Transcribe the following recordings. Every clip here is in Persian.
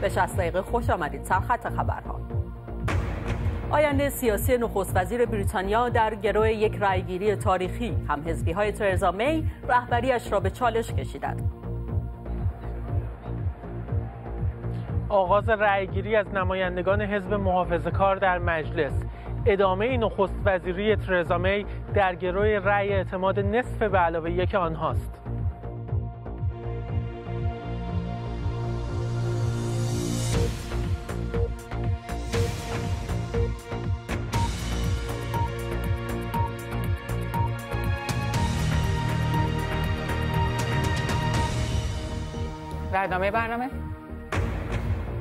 به 60 دقیقه خوش آمدید. سرخط خبرها. آینده سیاسی نخست وزیر بریتانیا در گروه یک رأیگیری تاریخی. هم حزبی های ترزا می رهبریش را به چالش کشیدند. آغاز رأیگیری از نمایندگان حزب محافظه کار در مجلس. ادامه نخست وزیری ترزا می در گروه رأی اعتماد نصف به علاوه یک آنهاست. ادامه برنامه.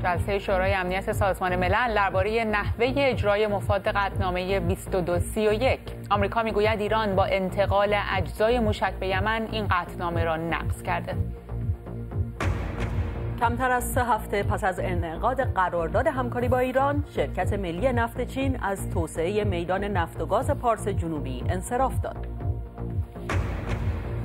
جلسه شورای امنیت سازمان ملل درباره نحوه اجرای مفاد قطعنامه 2231 آمریکا می‌گوید ایران با انتقال اجزای موشک به یمن این قطعنامه را نقض کرده. کمتر از سه هفته پس از انعقاد قرارداد همکاری با ایران شرکت ملی نفت چین از توسعه میدان نفت و گاز پارس جنوبی انصراف داد.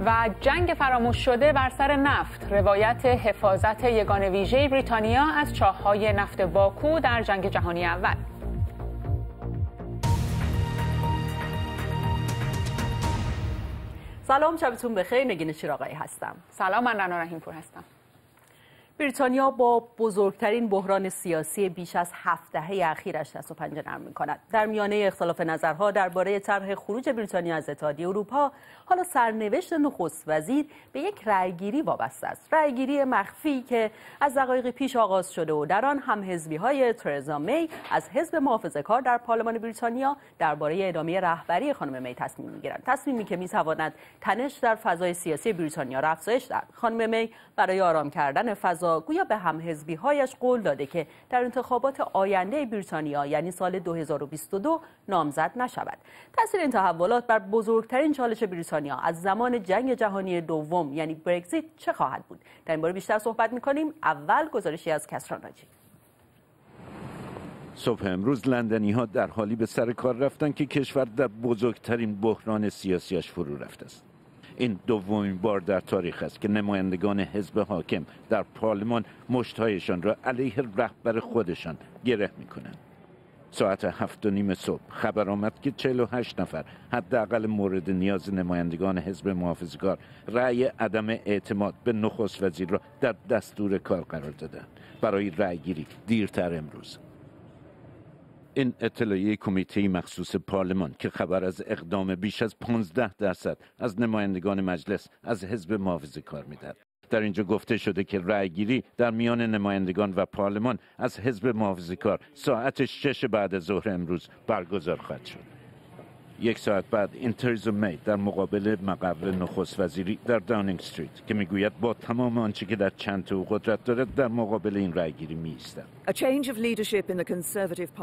و جنگ فراموش شده بر سر نفت. روایت حفاظت یگان ویژه بریتانیا از چاههای نفت باکو در جنگ جهانی اول. سلام شبتون بخیر. نگین چراغایی هستم. سلام من رنا رحیمپور هستم. بریتانیا با بزرگترین بحران سیاسی بیش از هفت دهه اخیرش دست و پنجه نرم می‌کند. در میانه اختلاف نظرها درباره طرح خروج بریتانیا از اتحادیه اروپا، حالا سرنوشت نخست وزیر به یک رأیگیری وابسته است. رأیگیری مخفی که از دقایق پیش آغاز شده و در آن هم حزبی‌های ترزا می از حزب محافظه‌کار در پارلمان بریتانیا درباره ادامه رهبری خانم می تصمیم می‌گیرند. تصمیمی که می‌تواند تنش در فضای سیاسی بریتانیا را افزایش دهد. خانم می برای آرام کردن فضا گویا به هم حزبی هایش قول داده که در انتخابات آینده بریتانیا یعنی سال 2022 نامزد نشود. تاثیر این تحولات بر بزرگترین چالش بریتانیا از زمان جنگ جهانی دوم یعنی برگزیت چه خواهد بود؟ در این باره بیشتر صحبت می‌کنیم. اول گزارشی از کسران راجی. صبح امروز لندنی ها در حالی به سر کار رفتن که کشور در بزرگترین بحران سیاسیش فرو رفته است. این دومین بار در تاریخ است که نمایندگان حزب حاکم در پارلمان مشتهایشان را علیه رهبر خودشان گره می‌کنند ساعت هفت و نیم صبح. خبر آمد که 48 نفر حداقل مورد نیاز نمایندگان حزب محافظگار رأی عدم اعتماد به نخست وزیر را در دستور کار قرار دادند. برای رأیگیری دیرتر امروز. این اطلاعیه کمیته مخصوص پارلمان که خبر از اقدام بیش از 15 درصد از نمایندگان مجلس از حزب محافظه کار می‌دهد. در اینجا گفته شده که رأیگیری در میان نمایندگان و پارلمان از حزب محافظه کار ساعت شش بعد ظهر امروز برگزار خواهد شد. یک ساعت بعد این ترزا می در مقابل مقر نخست وزیری در داونینگ استریت که می‌گوید با تمام آنچه که در چند تو قدرت دارد در مقابل این رأیگیری می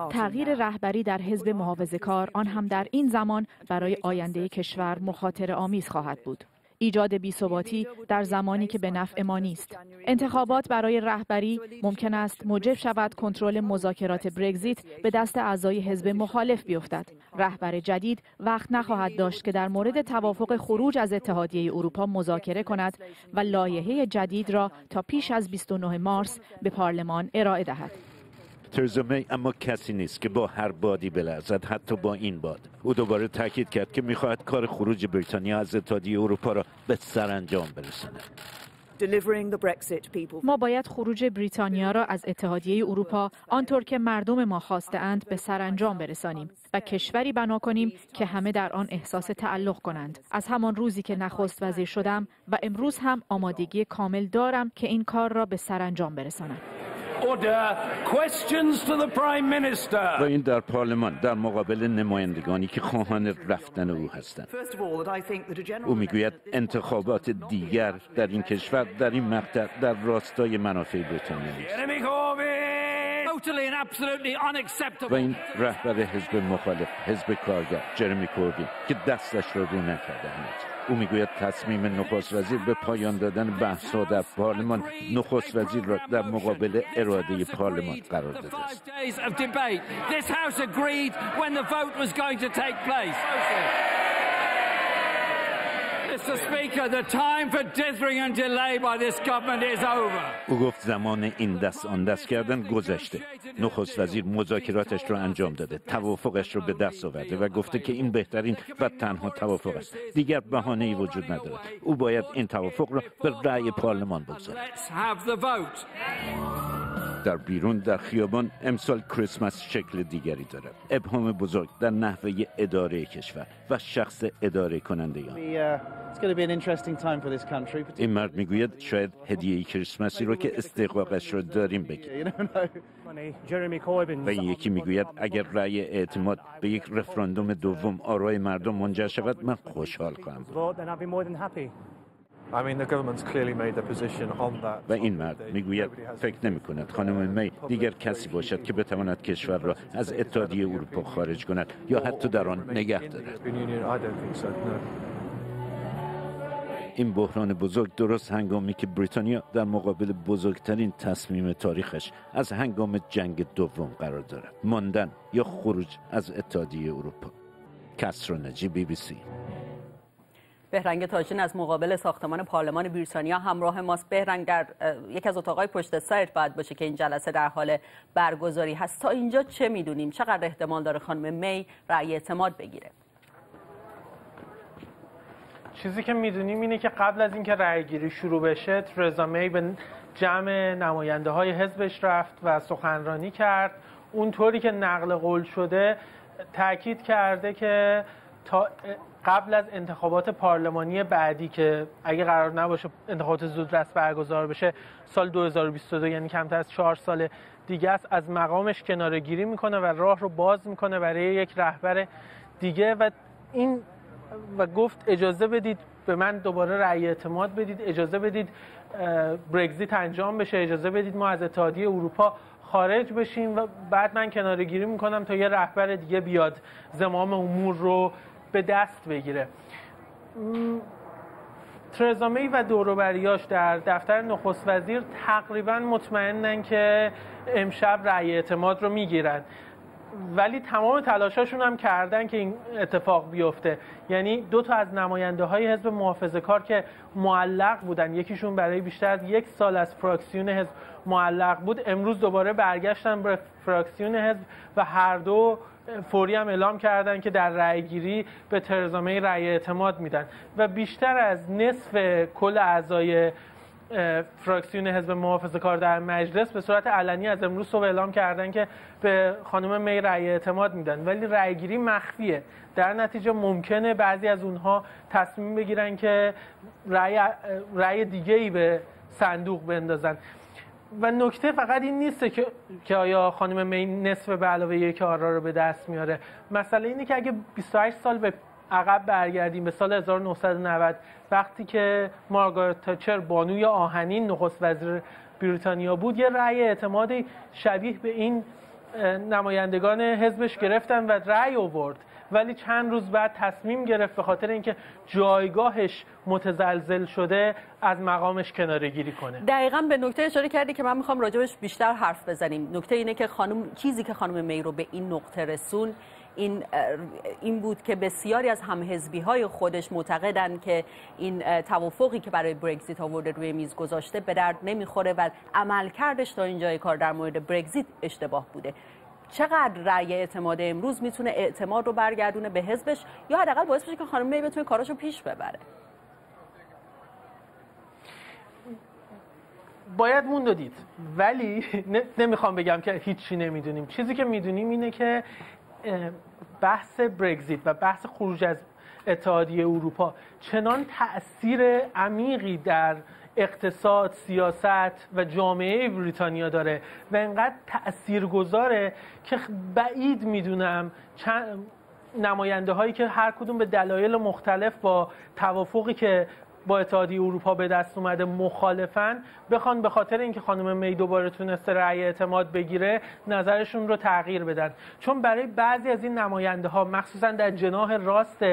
تغییر رهبری در حزب محافظه کار آن هم در این زمان برای آینده کشور مخاطر آمیز خواهد بود. ایجاد بیثباتی در زمانی که به نفع ما نیست. انتخابات برای رهبری ممکن است موجب شود کنترل مذاکرات برگزیت به دست اعضای حزب مخالف بیفتد. رهبر جدید وقت نخواهد داشت که در مورد توافق خروج از اتحادیه اروپا مذاکره کند و لایحه جدید را تا پیش از 29 مارس به پارلمان ارائه دهد. ترزا می اما کسی نیست که با هر بادی بلرزد حتی با این باد. او دوباره تاکید کرد که می‌خواهد کار خروج بریتانیا از اتحادیه اروپا را به سرانجام برساند. ما باید خروج بریتانیا را از اتحادیه اروپا آنطور که مردم ما خواستهاند به سرانجام برسانیم و کشوری بنا کنیم که همه در آن احساس تعلق کنند. از همان روزی که نخست وزیر شدم و امروز هم آمادگی کامل دارم که این کار را به سرانجام برسانم. و این در پارلمان در مقابل نمایندگانی که خواهان رفتن او هستند. او می‌گوید انتخابات دیگر در این کشور در این مقطع در راستای منافع بریتانیا و این رهبر حزب مخالف حزب کارگر جرمی کوربین که دستش را رو نکرده هنوز او می‌گوید تصمیم نخست وزیر به پایان دادن بحث در پارلمان نخست وزیر را در مقابل اراده پارلمان قرار داده است. او گفت زمان این دست آن دست کردن گذشته. نخست وزیر مذاکراتش رو انجام داده. توافقش رو به دست آورده و گفته که این بهترین و تنها توافق است. دیگر بهانه ای وجود ندارد. او باید این توافق را به رأی پارلمان بگذارد. در بیرون در خیابان امسال کریسمس شکل دیگری دارد ابهام بزرگ در نحوه اداره کشور و شخص اداره کننده این مرد می‌گوید شاید هدیه کریسمسی رو که استحقاقش رو داریم بگیم. و این یکی می‌گوید اگر رأی اعتماد به یک رفراندوم دوم آرای مردم منجر شود من خوشحال خواهم بود. و این مرد می‌گوید فکر نمی کند خانم می دیگر کسی باشد که بتواند کشور را از اتحادیه اروپا خارج کند یا حتی در آن نگه دارد. این بحران بزرگ درست هنگامی که بریتانیا در مقابل بزرگترین تصمیم تاریخش از هنگام جنگ دوم قرار دارد. ماندن یا خروج از اتحادیه اروپا. کسرا نجی بی بی سی. بهرنگ تاجین از مقابل ساختمان پارلمان بریتانیا همراه ماست. بهرنگ در یک از اتاقای پشت سرت باید باشه که این جلسه در حال برگزاری هست. تا اینجا چه می‌دونیم؟ چقدر احتمال داره خانم می رأی اعتماد بگیره؟ چیزی که می‌دونیم اینه که قبل از اینکه رأی گیری شروع بشه ترزا می به جمع نماینده های حزبش رفت و سخنرانی کرد. اونطوری که نقل قول شده تاکید کرده که تا قبل از انتخابات پارلمانی بعدی که اگه قرار نباشه انتخابات زودرس برگزار بشه سال 2022 یعنی کمتر از چهار سال دیگه است از مقامش کناره گیری می‌کنه و راه رو باز می‌کنه برای یک رهبر دیگه و این و گفت اجازه بدید به من دوباره رأی اعتماد بدید اجازه بدید برگزیت انجام بشه اجازه بدید ما از اتحادیه اروپا خارج بشیم و بعد من کناره گیری می‌کنم تا یه رهبر دیگه بیاد زمام امور رو به دست بگیره. ترزامی و دوروبریاش در دفتر نخست وزیر تقریبا مطمئنن که امشب رأی اعتماد رو می‌گیرن. ولی تمام تلاشاشون هم کردن که این اتفاق بیفته. یعنی دو تا از نماینده های حزب محافظه کار که معلق بودن. یکیشون برای بیشتر از یک سال از فراکسیون حزب معلق بود. امروز دوباره برگشتن به فراکسیون حزب و هر دو فوری هم اعلام کردن که در رأیگیری به ترزامه رأی اعتماد میدن. و بیشتر از نصف کل اعضای فراکسیون حزب محافظه کار در مجلس به صورت علنی از امروز صبح اعلام کردن که به خانم می رأی اعتماد میدن. ولی رأیگیری مخفیه. در نتیجه ممکنه بعضی از اونها تصمیم بگیرن که رأی, رأی دیگه ای به صندوق بندازن. و نکته فقط این نیست که که آیا خانم می نصف به علاوه یک آرا رو به دست میاره. مسئله اینه که اگه 28 سال به عقب برگردیم به سال 1990 وقتی که مارگارت تاچر بانوی آهنین نخست وزیر بریتانیا بود یه رأی اعتمادی شبیه به این نمایندگان حزبش گرفتن و رأی آورد. ولی چند روز بعد تصمیم گرفت به خاطر اینکه جایگاهش متزلزل شده از مقامش کناره گیری کنه. دقیقا به نکته اشاره کردی که من می‌خوام راجبش بیشتر حرف بزنیم. نکته اینه که خانم چیزی که خانم می رو به این نقطه رسون این این بود که بسیاری از همحزبی های خودش معتقدند که این توافقی که برای برگزیت آورده روی میز گذاشته به درد نمی‌خوره و عملکردش تا اینجای کار در مورد برگزیت اشتباه بوده. چقدر رأی اعتماد امروز می‌تونه اعتماد رو برگردونه به حزبش یا حداقل باعث بشه که خانم می بتونه کاراشو پیش ببره؟ باید مون دید. ولی نمی‌خوام بگم که هیچی نمی‌دونیم. چیزی که می‌دونیم اینه که بحث برگزیت و بحث خروج از اتحادیه اروپا چنان تاثیر عمیقی در اقتصاد، سیاست و جامعه بریتانیا داره و انقدر تأثیر گذاره که بعید می‌دونم چند نماینده هایی که هر کدوم به دلایل مختلف با توافقی که با اتحادیه اروپا به دست اومده مخالفن بخوان به خاطر اینکه خانم می دوباره تونسته رأی اعتماد بگیره نظرشون رو تغییر بدن. چون برای بعضی از این نماینده ها مخصوصا در جناح راست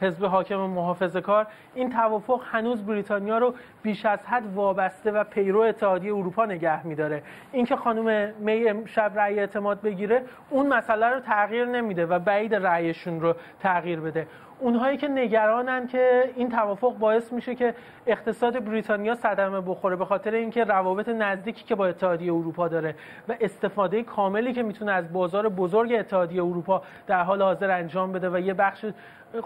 حزب حاکم محافظه کار این توافق هنوز بریتانیا رو بیش از حد وابسته و پیرو اتحادیه اروپا نگه میداره. اینکه خانم می شب رأی اعتماد بگیره اون مسئله رو تغییر نمیده و بعید رأیشون رو تغییر بده. اونهایی که نگرانن که این توافق باعث میشه که اقتصاد بریتانیا صدمه بخوره به خاطر اینکه روابط نزدیکی که با اتحادیه اروپا داره و استفاده کاملی که می‌تونه از بازار بزرگ اتحادیه اروپا در حال حاضر انجام بده و یه بخش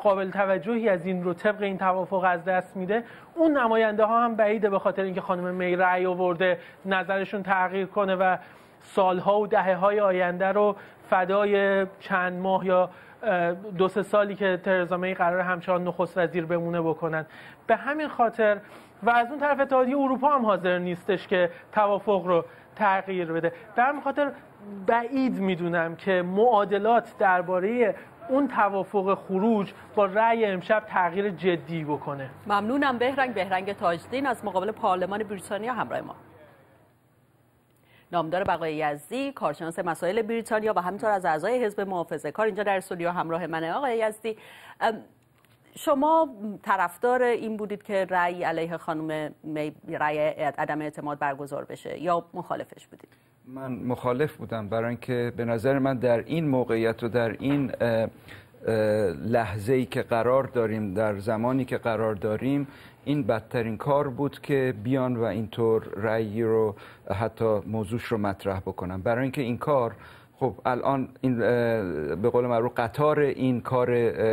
قابل توجهی از این رو طبق این توافق از دست میده اون نماینده ها هم بعیده به خاطر اینکه خانم می رأی آورده نظرشون تغییر کنه و سالها و دهه های آینده رو فدای چند ماه یا دو سه سالی که ترزا می قرار همچنان نخست وزیر بمونه بکنن. به همین خاطر و از اون طرف اتحادیه اروپا هم حاضر نیستش که توافق رو تغییر بده. به همین خاطر بعید می‌دونم که معادلات درباره اون توافق خروج با رأی امشب تغییر جدی بکنه. ممنونم. بهرنگ بهرنگ تاجدین از مقابل پارلمان بریتانیا همراه ما. نامدار بقای یزدی کارشناس مسائل بریتانیا و همینطور از اعضای حزب محافظه کار اینجا در استودیو همراه منه. آقای یزدی شما طرفدار این بودید که رأی علیه خانم می رأی عدم اعتماد برگزار بشه یا مخالفش بودید؟ من مخالف بودم برای اینکه به نظر من در این موقعیت و در این لحظه ای که قرار داریم در زمانی که قرار داریم این بدترین کار بود که بیان و اینطور رأیی رو حتی موضوعش رو مطرح بکنم برای اینکه این کار خب الان این به قول معروف قطار این کار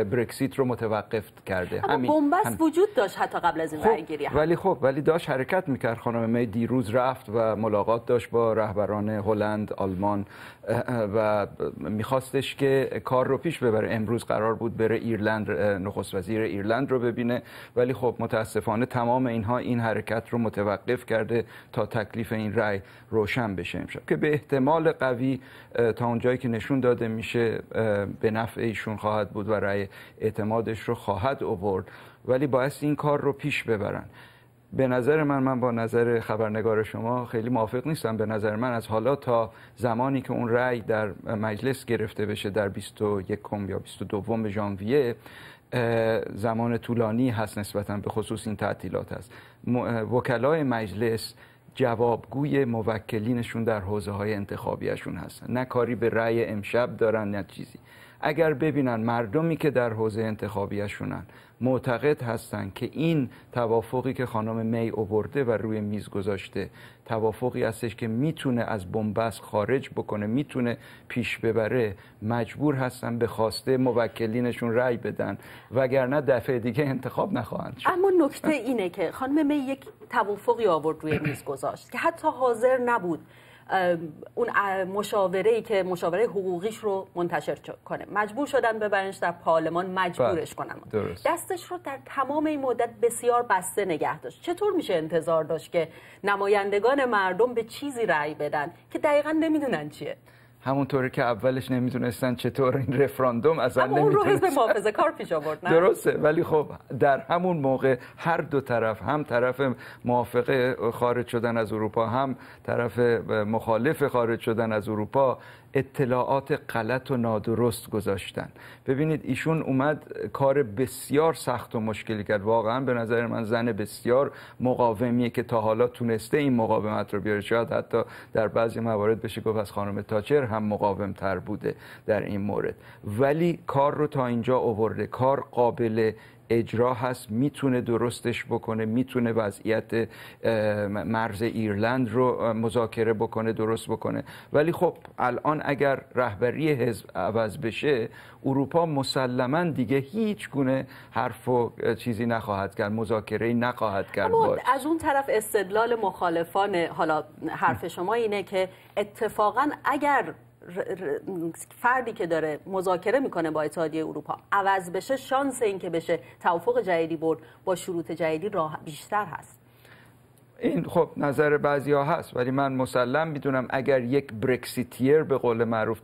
برکسیت رو متوقف کرده. اما همین بنبست وجود داشت حتی قبل از این خب ولی خب ولی داشت حرکت می‌کرد. خانم می دیروز رفت و ملاقات داشت با رهبران هلند آلمان و میخواستش که کار رو پیش ببره. امروز قرار بود بره ایرلند نخست وزیر ایرلند رو ببینه. ولی خب متاسفانه تمام اینها این حرکت رو متوقف کرده تا تکلیف این رأی روشن بشه امشب. که به احتمال قوی تا اونجایی که نشون داده میشه به نفع ایشون خواهد بود و رأی اعتمادش رو خواهد اوورد ولی باعث این کار رو پیش ببرن. به نظر من من با نظر خبرنگار شما خیلی موافق نیستم. به نظر من از حالا تا زمانی که اون رأی در مجلس گرفته بشه در 21 یا 22 ژانویه زمان طولانی هست نسبتا به خصوص این تعطیلات هست. وکلای مجلس جوابگوی موکلینشون در حوزه های انتخابیشون هستن. نه کاری به رأی امشب دارن نه چیزی. اگر ببینن مردمی که در حوزه انتخابیشونن معتقد هستند که این توافقی که خانم می اوورده و روی میز گذاشته توافقی هستش که می‌تونه از بنبست خارج بکنه می‌تونه پیش ببره مجبور هستن به خواسته موکلینشون رأی بدن. وگرنه دفعه دیگه انتخاب نخواهند شد. اما نکته اینه که خانم می یک توافقی آورد روی میز گذاشت که حتی حاضر نبود اون مشاوره ای که مشاوره حقوقیش رو منتشر کنه. مجبور شدن ببرنش در پارلمان مجبورش بله، کنن. دستش رو در تمام این مدت بسیار بسته نگه داشت. چطور میشه انتظار داشت که نمایندگان مردم به چیزی رأی بدن که دقیقا نمی‌دونن چیه؟ همونطوری که اولش نمی‌دونستن چطور این رفراندوم اصلا اما اون رو حزب محافظه کار پیش آورد نه؟ درسته ولی خب در همون موقع هر دو طرف هم طرف موافق خارج شدن از اروپا هم طرف مخالف خارج شدن از اروپا اطلاعات غلط و نادرست گذاشتن. ببینید ایشون اومد کار بسیار سخت و مشکلی کرد. واقعا به نظر من زن بسیار مقاومیه که تا حالا تونسته این مقاومت رو بیاره. شاید حتی در بعضی موارد بشه گفت از خانم تاچر هم مقاوم تر بوده در این مورد. ولی کار رو تا اینجا آورده. کار قابل اجرا هست می‌تونه درستش بکنه می‌تونه وضعیت مرز ایرلند رو مذاکره بکنه درست بکنه. ولی خب الان اگر رهبری حزب عوض بشه اروپا مسلما دیگه هیچ گونه حرف و چیزی نخواهد کرد مذاکره نخواهد کرد. اما از اون طرف استدلال مخالفان حالا حرف شما اینه که اتفاقا اگر فردی که داره مذاکره می‌کنه با اتحادیه اروپا. عوض بشه شانس اینکه بشه توافق جدیدی برد با شروط جدیدی راه بیشتر هست. این خب نظر بعضی ها هست ولی من مسلم می‌دونم اگر یک برکسیتیر به قول معروف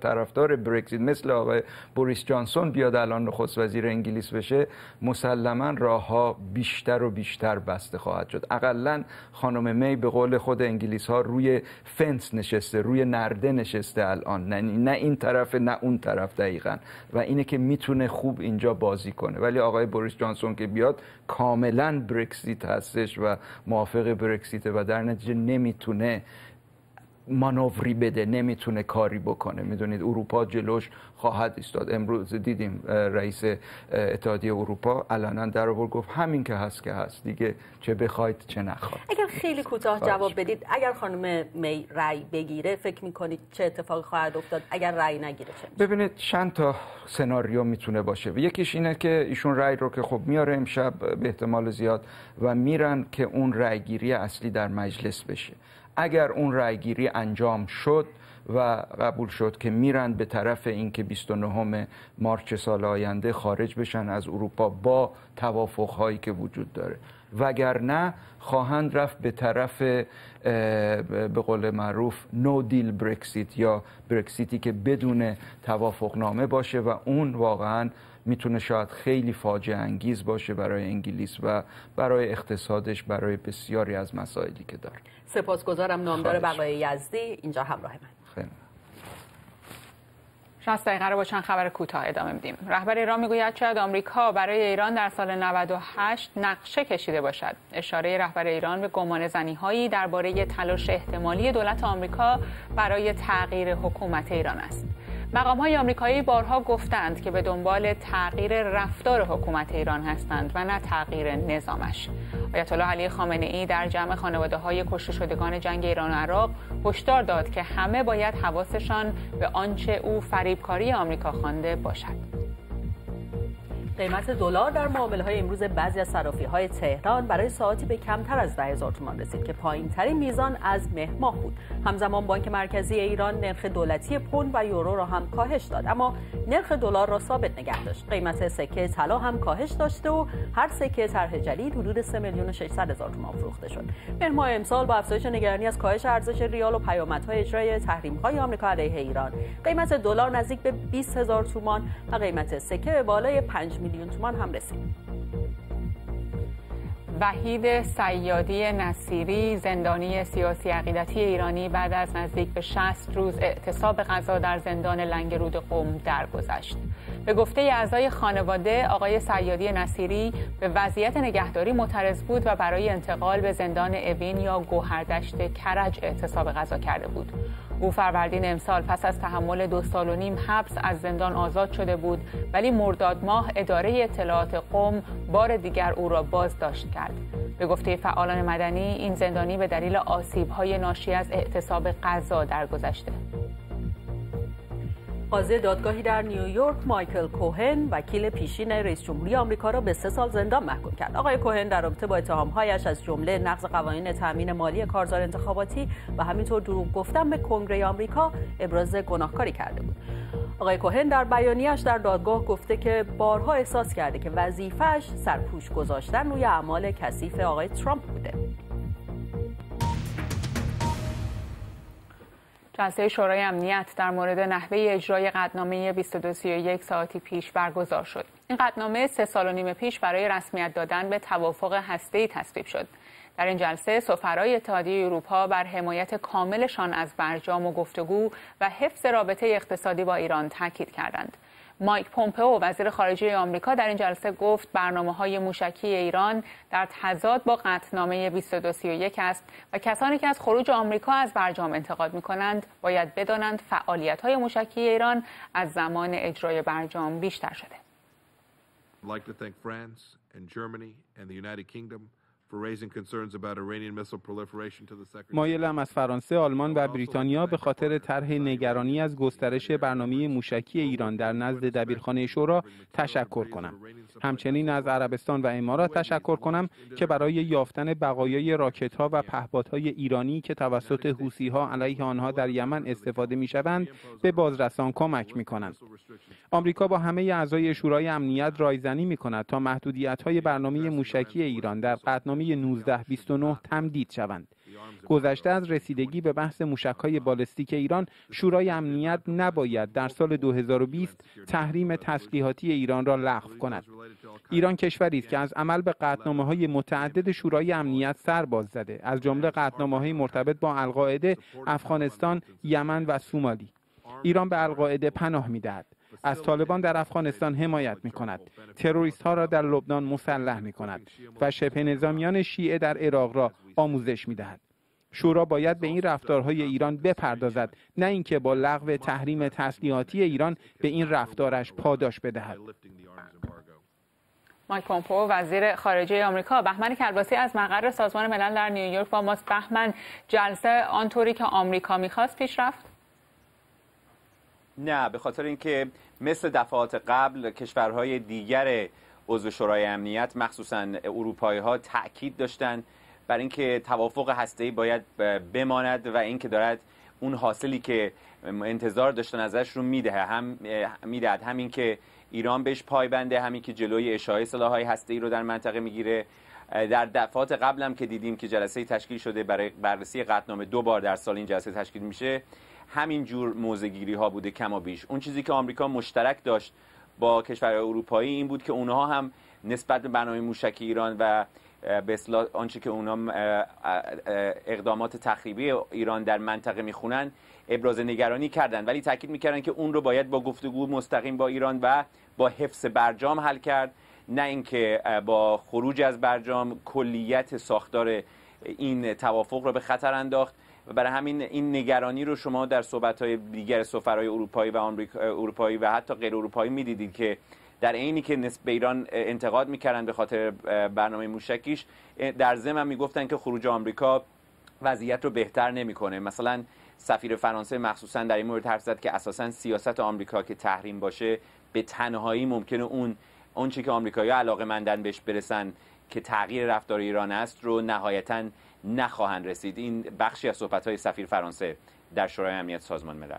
طرفدار برکسیت مثل آقای بوریس جانسون بیاد الان نخست وزیر انگلیس بشه مسلما راه ها بیشتر و بیشتر بسته خواهد شد. اقلا خانم می به قول خود انگلیس ها روی فنس نشسته روی نرده نشسته الان. نه, این طرف نه اون طرف دقیقا. و اینه که می‌تونه خوب اینجا بازی کنه. ولی آقای بوریس جانسون که بیاد کاملا برکسیت هستش و موافق برکسیت و در نتیجه نمی‌تونه مانوری بده نمی‌تونه کاری بکنه. می‌دونید اروپا جلوش خواهد ایستاد. امروز دیدیم رئیس اتحادیه اروپا علنا در آورد گفت همین که هست که هست. دیگه چه بخواید چه نخواید. اگر خیلی کوتاه جواب بدید اگر خانم می رأی بگیره فکر می‌کنید چه اتفاقی خواهد افتاد؟ اگر رأی نگیره چه؟ ببینید چند تا سناریو می‌تونه باشه. یکیش اینه که ایشون رأی رو که خب میاره امشب به احتمال زیاد و میرن که اون رأیگیری اصلی در مجلس بشه. اگر اون رأیگیری انجام شد و قبول شد که میرن به طرف اینکه 29 مارچ سال آینده خارج بشن از اروپا با توافق هایی که وجود داره. وگرنه خواهند رفت به طرف به قول معروف نو دیل برکسیت یا برکسیتی که بدون توافق نامه باشه و اون واقعا می‌تونه شاید خیلی فاجعه انگیز باشه برای انگلیس و برای اقتصادش برای بسیاری از مسائلی که داره. سپاسگزارم نامدار بقای یزدی. اینجا همراه من. خیلی. 60 دقیقه رو با چند خبر کوتاه ادامه میدیم. رهبر ایران می‌گوید شاید آمریکا برای ایران در سال 98 نقشه کشیده باشد. اشاره رهبر ایران به گمان زنی هایی درباره تلاش احتمالی دولت آمریکا برای تغییر حکومت ایران است. مقام های آمریکایی بارها گفتند که به دنبال تغییر رفتار حکومت ایران هستند و نه تغییر نظامش. آیت الله علی خامنه ای در جمع خانواده های کشته شدگان جنگ ایران و عراق هشدار داد که همه باید حواسشان به آنچه او فریبکاری آمریکا خوانده باشد. قیمت دلار در معامله های امروز بعضی از صرافی های تهران برای ساعتی به کمتر از ده هزار تومان رسید که پایین ترین میزان از مه ماه بود. همزمان بانک مرکزی ایران نرخ دولتی پوند و یورو را هم کاهش داد اما نرخ دلار را ثابت نگه داشت. قیمت سکه طلا هم کاهش داشته و هر سکه طرح جدید حدود 3 میلیون و 600 هزار تومان فروخته شد. مهر ماه امسال با افزایش نگرانی از کاهش ارزش ریال و پیامدهای اجرای تحریم های آمریکا علیه ایران. قیمت دلار نزدیک به 20 هزار تومان و قیمت سکه بالای 5 میلیون تومان هم رسید وحید سیادی نصیری زندانی سیاسی عقیدتی ایرانی بعد از نزدیک به 60 روز اعتصاب غذا در زندان لنگرود قم درگذشت. به گفته اعضای خانواده آقای سیادی نصیری به وضعیت نگهداری معترض بود و برای انتقال به زندان اوین یا گوهردشت کرج اعتصاب غذا کرده بود. او فروردین امسال پس از تحمل دو سال و نیم حبس از زندان آزاد شده بود ولی مرداد ماه اداره اطلاعات قم بار دیگر او را بازداشت کرد. به گفته فعالان مدنی این زندانی به دلیل های ناشی از اعتصاب غذا درگذشته. قاضی دادگاهی در نیویورک مایکل کوهن وکیل پیشین رئیس جمهوری آمریکا را به سه سال زندان محکوم کرد. آقای کوهن در رابطه با اتهامهایش از جمله نقض قوانین تامین مالی کارزار انتخاباتی و همینطور دروغ گفتن به کنگره آمریکا ابراز گناهکاری کرده بود. آقای کوهن در بیانیه‌اش در دادگاه گفته که بارها احساس کرده که وظیفه‌اش سرپوش گذاشتن روی اعمال کثیف آقای ترامپ بوده. جلسه شورای امنیت در مورد نحوه اجرای قدنامه 2231 ساعتی پیش برگزار شد. این قدنامه سه سال و نیم پیش برای رسمیت دادن به توافق هسته‌ای تصویب شد. در این جلسه سفرای اتحادیه اروپا بر حمایت کاملشان از برجام و گفتگو و حفظ رابطه اقتصادی با ایران تاکید کردند. مایک پومپئو وزیر خارجه آمریکا در این جلسه گفت برنامه های موشکی ایران در تضاد با قطعنامه 2231 است و کسانی که از خروج آمریکا از برجام انتقاد می کنند باید بدانند فعالیت های موشکی ایران از زمان اجرای برجام بیشتر شده. مایلم از فرانسه، آلمان و بریتانیا به خاطر طرح نگرانی از گسترش برنامه موشکی ایران در نزد دبیرخانه شورا تشکر کنم. همچنین از عربستان و امارات تشکر کنم که برای یافتن بقایای راکت ها و های ایرانی که توسط حوسی ها علیه آنها در یمن استفاده می شوند به بازرسان کمک می کنند. آمریکا با همه اعضای شورای امنیت رایزنی می کند تا محدودیت های برنامه موشکی ایران در قطعنامه 1929 تمدید شوند. گذشته از رسیدگی به بحث های بالستیک ایران شورای امنیت نباید در سال 2020 تحریم تسلیحاتی ایران را لغو کند. ایران کشوری است که از عمل به قطنامه های متعدد شورای امنیت سر باز زده از جمله قطنامه های مرتبط با القاعده افغانستان یمن و سومالی. ایران به القاعده پناه می‌دهد. از طالبان در افغانستان حمایت می کند تروریست ها را در لبنان مسلح می کند و شبه نظامیان شیعه در عراق را آموزش می دهد شورا باید به این رفتارهای ایران بپردازد نه اینکه با لغو تحریم تسلیحاتی ایران به این رفتارش پاداش بدهد. مایک پومپو وزیر خارجه آمریکا. بهمن کلباسی از مقر سازمان ملل در نیویورک با ماست بهمن جلسه آنطوری که آمریکا می‌خواست پیش رفت نه به خاطر اینکه مثل دفعات قبل کشورهای دیگر عضو شورای امنیت مخصوصا اروپایی ها تاکید داشتن بر اینکه توافق هسته‌ای باید بماند و اینکه دارد اون حاصلی که انتظار داشتن ازش رو میده هم می‌دهد. همین که ایران بهش پایبنده همین که جلوی اشاعه سلاح‌های هسته‌ای رو در منطقه می‌گیره. در دفعات قبل که دیدیم که جلسه تشکیل شده برای بررسی قطعنامه دو بار در سال این جلسه تشکیل میشه. همین جور موزگیری ها بوده کما بیش. اون چیزی که آمریکا مشترک داشت با کشور اروپایی این بود که اونها هم نسبت به برنامه موشکی ایران و به آنچه که اونها اقدامات تخریبی ایران در منطقه می‌خونن ابراز نگرانی کردن. ولی تاکید می‌کردن که اون رو باید با گفتگو مستقیم با ایران و با حفظ برجام حل کرد. نه اینکه با خروج از برجام کلیت ساختار این توافق رو به خطر انداخت. و برای همین این نگرانی رو شما در صحبت های دیگر سفرهای اروپایی و آمریکا اروپایی و حتی غیر اروپایی می‌دیدید که در عینی که نسبت به ایران انتقاد می‌کردن به خاطر برنامه موشکیش در ضمن می‌گفتن که خروج آمریکا وضعیت رو بهتر نمی‌کنه. مثلا سفیر فرانسه مخصوصا در این مورد حرف زد که اساسا سیاست آمریکا که تحریم باشه به تنهایی ممکنه اون اون چی که آمریکایی‌ها علاقه مندن بهش برسن که تغییر رفتار ایران است رو نهایتا نخواهند رسید. این بخشی از صحبت‌های سفیر فرانسه در شورای امنیت سازمان ملل.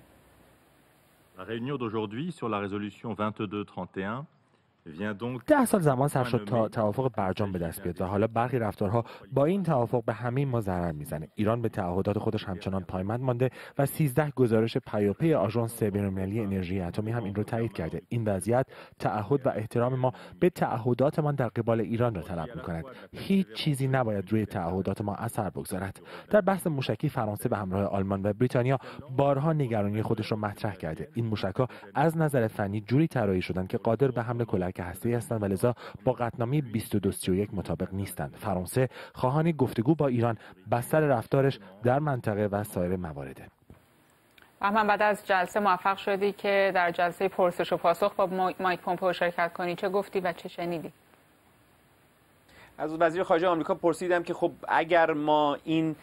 La réunion d'aujourd'hui sur la résolution 2231 ده سال زمان صرف شد تا توافق برجام به دست بیاد و حالا برخی رفتارها با این توافق به همین ما ضرر می‌زنه. ایران به تعهدات خودش همچنان پایمند مانده و 13 گزارش پیاپی آژانس بین‌المللی انرژی اتمی هم این رو تایید کرده. این وضعیت تعهد و احترام ما به تعهداتمان در قبال ایران را طلب می‌کند. هیچ چیزی نباید روی تعهدات ما اثر بگذارد. در بحث موشکی فرانسه به همراه آلمان و بریتانیا بارها نگرانی خودش را مطرح کرده. این موشکها از نظر فنی جوری طراحی شدند که قادر به حمل کلک هسته هستند و لذا با قطعنامه 2231 مطابق نیستند. فرانسه خواهان گفتگو با ایران بستر رفتارش در منطقه و سایر موارده بهمن بعد از جلسه موفق شدی که در جلسه پرسش و پاسخ با مایک پومپو شرکت کنی. چه گفتی و چه شنیدی؟ از وزیر خارجه آمریکا پرسیدم که خب اگر ما این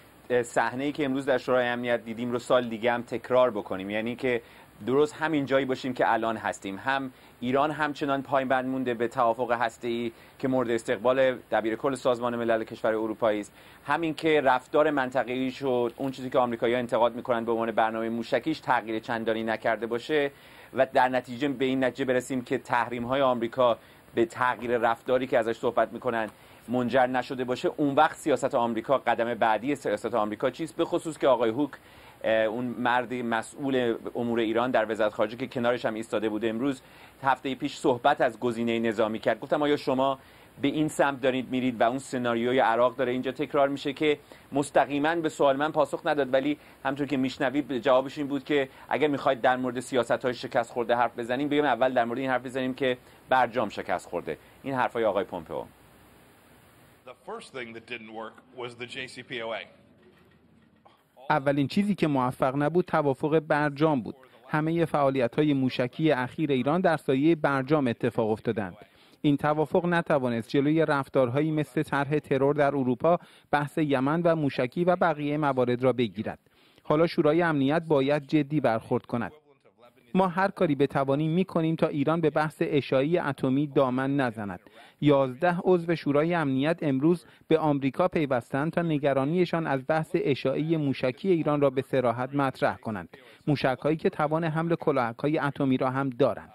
صحنه ای که امروز در شورای امنیت دیدیم رو سال دیگه هم تکرار بکنیم یعنی که درست همین جایی باشیم که الان هستیم هم ایران همچنان پایبند مونده به توافق هسته‌ای که مورد استقبال دبیر کل سازمان ملل کشور اروپایی است. همین که رفتار منطقه‌ای شد اون چیزی که آمریکایی‌ها انتقاد می‌کنن به عنوان برنامه موشکیش تغییر چندانی نکرده باشه و در نتیجه به این نتیجه برسیم که تحریم های آمریکا به تغییر رفتاری که ازش صحبت می‌کنن منجر نشده باشه. اون وقت سیاست آمریکا قدم بعدی سیاست آمریکا چیست؟ به خصوص که آقای هوک اون مرد مسئول امور ایران در وزارت خارجه که کنارش هم ایستاده بود امروز هفته پیش صحبت از گزینه نظامی کرد. گفتم آیا شما به این سمت دارید میرید و اون سناریوی عراق داره اینجا تکرار میشه که مستقیما به سوال من پاسخ نداد ولی همطور که میشنوید جوابش این بود که اگر می‌خواید در مورد سیاست های شکست خورده حرف بزنیم بگیم اول در مورد این حرف بزنیم که برجام شکست خورده. این حرفای آقای پومپئو. اولین چیزی که موفق نبود توافق برجام بود. همه فعالیت های موشکی اخیر ایران در سایه برجام اتفاق افتادند. این توافق نتوانست جلوی رفتارهایی مثل طرح ترور در اروپا بحث یمن و موشکی و بقیه موارد را بگیرد. حالا شورای امنیت باید جدی برخورد کند. ما هر کاری بتوانیم می کنیم تا ایران به بحث اشایی اتمی دامن نزند. یازده عضو شورای امنیت امروز به آمریکا پیوستند تا نگرانیشان از بحث اشایی موشکی ایران را به سراحت مطرح کنند. موشک هایی که توان حمل کلاهک های اتمی را هم دارند.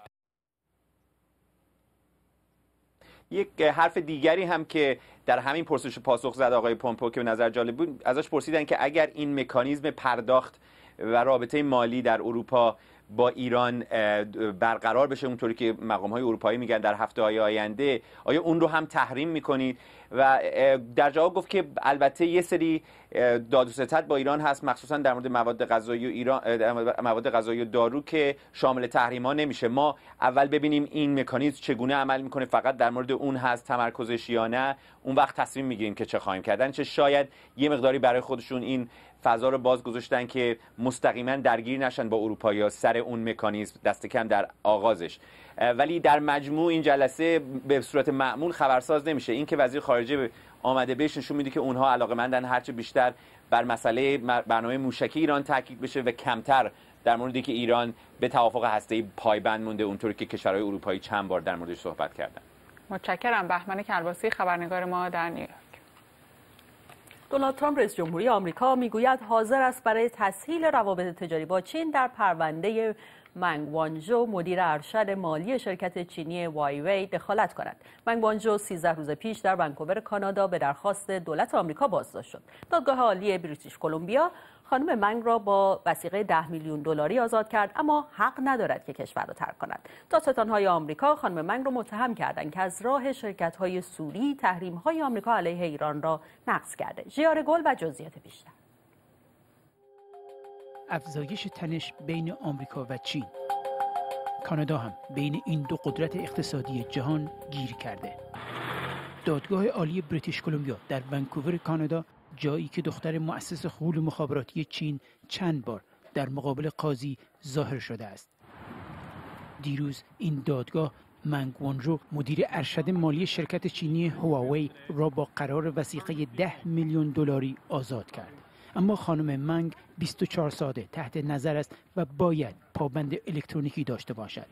یک حرف دیگری هم که در همین پرسش پاسخ زد آقای پومپو که به نظر جالب بود ازش پرسیدن که اگر این مکانیزم پرداخت و رابطه مالی در اروپا با ایران برقرار بشه اونطوری که مقام های اروپایی میگن در هفته های آینده. آیا اون رو هم تحریم می‌کنید؟ و در جواب گفت که البته یه سری داد و ستد با ایران هست مخصوصا در مورد مواد غذایی و ایران مواد غذایی و دارو که شامل تحریم ها نمیشه. ما اول ببینیم این مکانیزم چگونه عمل می‌کنه. فقط در مورد اون هست تمرکزش یا نه. اون وقت تصمیم می‌گیریم که چه خواهیم کردن چه شاید یه مقداری برای خودشون این فضا رو باز گذاشتن که مستقیما درگیر نشن با اروپایی سر اون مکانیزم دست کم در آغازش. ولی در مجموع این جلسه به صورت معمول خبرساز نمیشه. این که وزیر خارجه آمده بهش نشون میده که اونها علاقه مندن هرچه بیشتر بر مسئله برنامه موشکی ایران تاکید بشه و کمتر در موردی که ایران به توافق هسته‌ای پایبند مونده اونطوری که کشورهای اروپایی چند بار در موردش صحبت کردن. متشکرم. بهمن کلباسی خبرنگار ما در نیویورک دونالد ترامپ رئیس جمهوری آمریکا می‌گوید حاضر است برای تسهیل روابط تجاری با چین در پرونده منگ وانجو مدیر ارشد مالی شرکت چینی وای دخالت کند. منگ وانجو 13 روز پیش در ونکوور کانادا به درخواست دولت آمریکا بازداشت شد. دادگاه عالی بریتیش کلمبیا خانم منگ را با وسیقه 10 میلیون دلاری آزاد کرد اما حق ندارد که کشور را ترک کند. های آمریکا خانم منگ را متهم کردند که از راه های سوری های آمریکا علیه ایران را نقض کرده. ژیار گل و جزئیات بیشتر. افزایش تنش بین آمریکا و چین کانادا هم بین این دو قدرت اقتصادی جهان گیر کرده دادگاه عالی بریتیش کلمبیا در ونکوور کانادا جایی که دختر مؤسس خول مخابراتی چین چند بار در مقابل قاضی ظاهر شده است. دیروز این دادگاه منگ وانجو مدیر ارشد مالی شرکت چینی هواوی را با قرار وسیقه ده میلیون دلاری آزاد کرد. اما خانم منگ 24 ساده تحت نظر است و باید پابند الکترونیکی داشته باشد.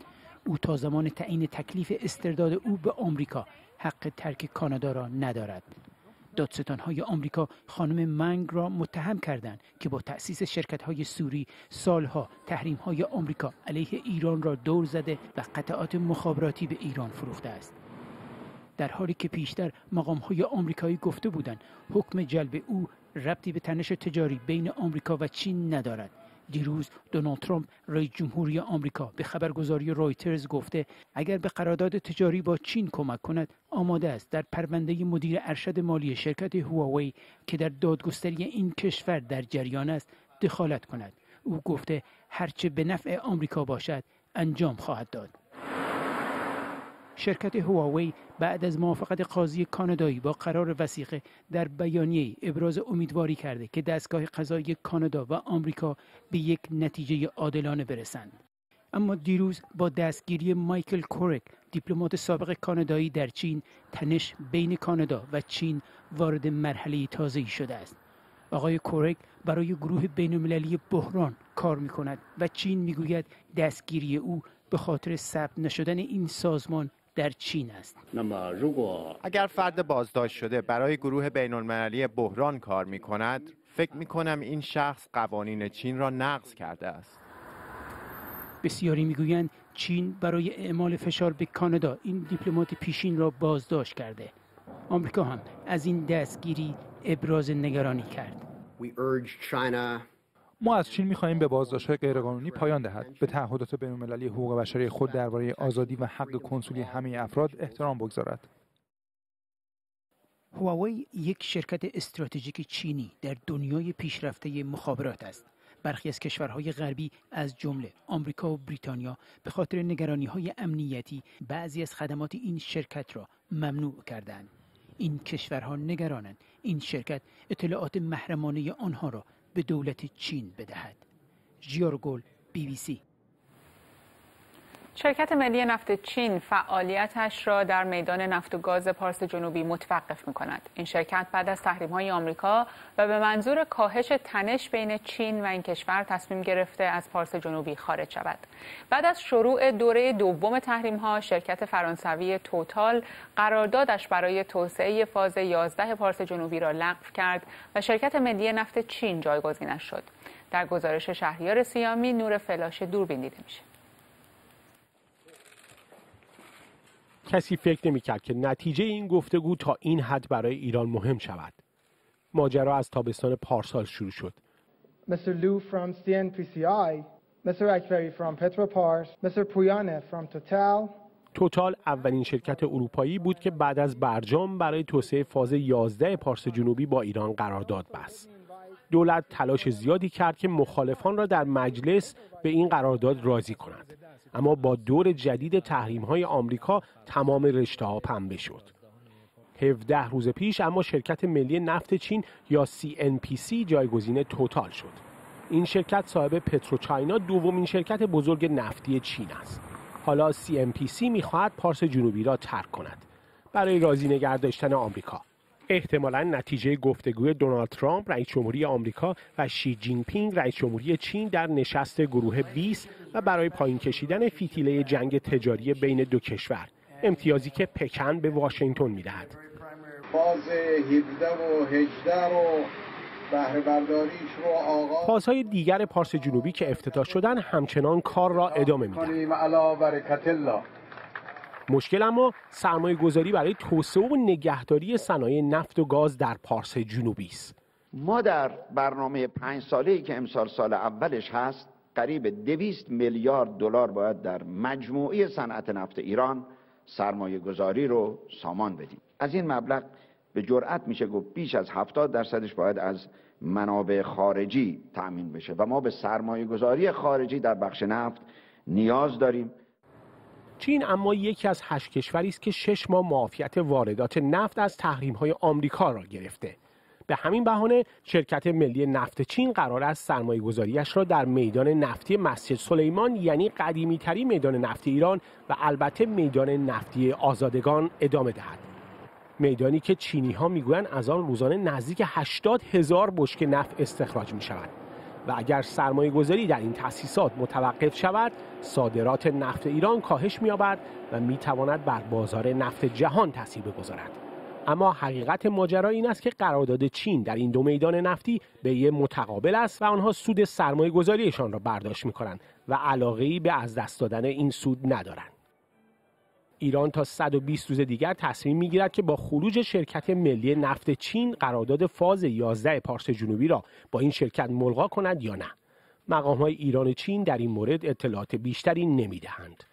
او تا زمان تعیین تکلیف استرداد او به آمریکا حق ترک کانادا را ندارد. دادستان های آمریکا خانم منگ را متهم کردند که با تأسیس شرکت های سوری سالها تحریم های آمریکا علیه ایران را دور زده و قطعات مخابراتی به ایران فروخته است. در حالی که پیشتر مقام های آمریکایی گفته بودند حکم جلب او ربطی به تنش تجاری بین آمریکا و چین ندارد. دیروز دونالد ترامپ رئیس جمهوری آمریکا به خبرگزاری رویترز گفته اگر به قرارداد تجاری با چین کمک کند آماده است در پرونده مدیر ارشد مالی شرکت هواوی که در دادگستری این کشور در جریان است دخالت کند. او گفته هرچه به نفع آمریکا باشد انجام خواهد داد. شرکت هواوی بعد از موافقت قاضی کانادایی با قرار وسیقه در بیانیه ابراز امیدواری کرده که دستگاه قضایی کانادا و آمریکا به یک نتیجه عادلانه برسند. اما دیروز با دستگیری مایکل کورک دیپلمات سابق کانادایی در چین تنش بین کانادا و چین وارد مرحله تازه‌ای شده است. آقای کورک برای گروه بین المللی بحران کار می کند و چین می‌گوید دستگیری او به خاطر ثبت نشدن این سازمان در چین است. اگر فرد بازداشت شده برای گروه بین المللی بحران کار می کند فکر می کنم این شخص قوانین چین را نقض کرده است. بسیاری می‌گویند چین برای اعمال فشار به کانادا این دیپلمات پیشین را بازداشت کرده. آمریکا هم از این دستگیری ابراز نگرانی کرد. ما از چین می‌خواهیم به بازداشت‌های غیرقانونی پایان دهد. به تعهدات بین‌المللی حقوق بشری خود درباره آزادی و حق کنسولی همه افراد احترام بگذارد. هواوی یک شرکت استراتژیک چینی در دنیای پیشرفته مخابرات است. برخی از کشورهای غربی از جمله آمریکا و بریتانیا به خاطر نگرانی های امنیتی بعضی از خدمات این شرکت را ممنوع کردند این کشورها نگرانند این شرکت اطلاعات محرمانه آنها را به دولت چین بدهد. ژیارگل بی بی سی. شرکت ملی نفت چین فعالیتش را در میدان نفت و گاز پارس جنوبی متوقف می کند. این شرکت بعد از تحریم های آمریکا و به منظور کاهش تنش بین چین و این کشور تصمیم گرفته از پارس جنوبی خارج شود. بعد از شروع دوره دوم تحریم ها شرکت فرانسوی توتال قراردادش برای توسعه فاز 11 پارس جنوبی را لغو کرد و شرکت ملی نفت چین جایگزینش شد. در گزارش شهریار سیامی نور فلاش دوربین دیده میشه. کسی فکر نمی‌کرد که نتیجه این گفتگو تا این حد برای ایران مهم شود. ماجرا از تابستان پارسال شروع شد. Mr. Akbari from Petropars, Mr. Puyane from Total, توتال اولین شرکت اروپایی بود که بعد از برجام برای توسعه فاز 11 پارس جنوبی با ایران قرارداد بست. دولت تلاش زیادی کرد که مخالفان را در مجلس به این قرارداد راضی کند. اما با دور جدید تحریم های آمریکا تمام رشته ها پنبه شد. 17 روز پیش اما شرکت ملی نفت چین یا CNPC جایگزین توتال شد. این شرکت صاحب پتروچاینا دومین شرکت بزرگ نفتی چین است. حالا CNPC می‌خواهد پارس جنوبی را ترک کند برای راضی نگه داشتن آمریکا. احتمالا نتیجه گفتگوی دونالد ترامپ رئیس جمهوری آمریکا و شی جین پینگ رئیس جمهوری چین در نشست گروه 20 و برای پایین کشیدن فیتیله جنگ تجاری بین دو کشور امتیازی که پکن به واشنگتن می‌دهد. فاز 17 و 18 رو فازهای دیگر پارس جنوبی که افتتاح شدن همچنان کار را ادامه می‌دهند. کنیم علی برکت الله مشکل اما سرمایه گذاری برای توسعه و نگهداری صنایع نفت و گاز در پارس جنوبی است. ما در برنامه پنج ساله ای که امسال سال اولش هست قریب دویست میلیارد دلار باید در مجموعه صنعت نفت ایران سرمایه گذاری رو سامان بدیم از این مبلغ به جرأت میشه گفت بیش از 70 درصدش باید از منابع خارجی تأمین بشه و ما به سرمایه گذاری خارجی در بخش نفت نیاز داریم چین اما یکی از هشت کشوری است که شش ماه معافیت واردات نفت از تحریم های آمریکا را گرفته. به همین بهانه شرکت ملی نفت چین قرار است سرمایه گذاریش را در میدان نفتی مسجد سلیمان یعنی قدیمی ترین میدان نفتی ایران و البته میدان نفتی آزادگان ادامه دهد. میدانی که چینی ها می‌گویند از آن روزانه نزدیک 80 هزار بشکه نفت استخراج می شود. و اگر سرمایه گذاری در این تأسیسات متوقف شود صادرات نفت ایران کاهش می‌یابد و می‌تواند بر بازار نفت جهان تاثیر بگذارد اما حقیقت ماجرا این است که قرارداد چین در این دو میدان نفتی به یه متقابل است و آنها سود سرمایه گذاریشان را برداشت می کنند و علاقه به از دست دادن این سود ندارند. ایران تا 120 روز دیگر تصمیم می‌گیرد که با خروج شرکت ملی نفت چین قرارداد فاز 11 پارس جنوبی را با این شرکت ملغا کند یا نه. مقام های ایران و چین در این مورد اطلاعات بیشتری نمی‌دهند.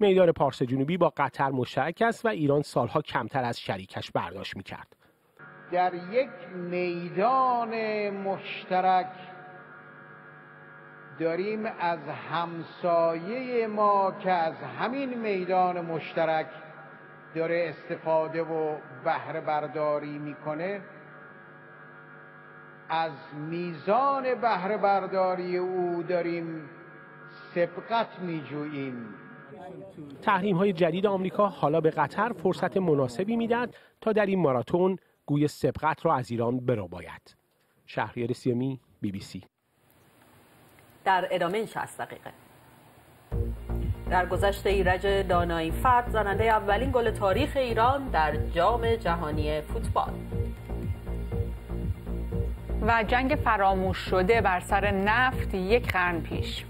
میدان پارس جنوبی با قطر مشترک است و ایران سالها کمتر از شریکش برداشت می‌کرد. در یک میدان مشترک داریم از همسایه ما که از همین میدان مشترک داره استفاده و بهره برداری می‌کنه از میزان بهره برداری او داریم سبقت میجوییم. تحریم های جدید آمریکا حالا به قطر فرصت مناسبی می‌داد تا در این ماراتون گوی سبقت را از ایران برو باید شهریار سیامی بی بی سی. در ادامه این 60 دقیقه در گذشته ایرج دانایی فرد زننده اولین گل تاریخ ایران در جام جهانی فوتبال. و جنگ فراموش شده بر سر نفت یک قرن پیش.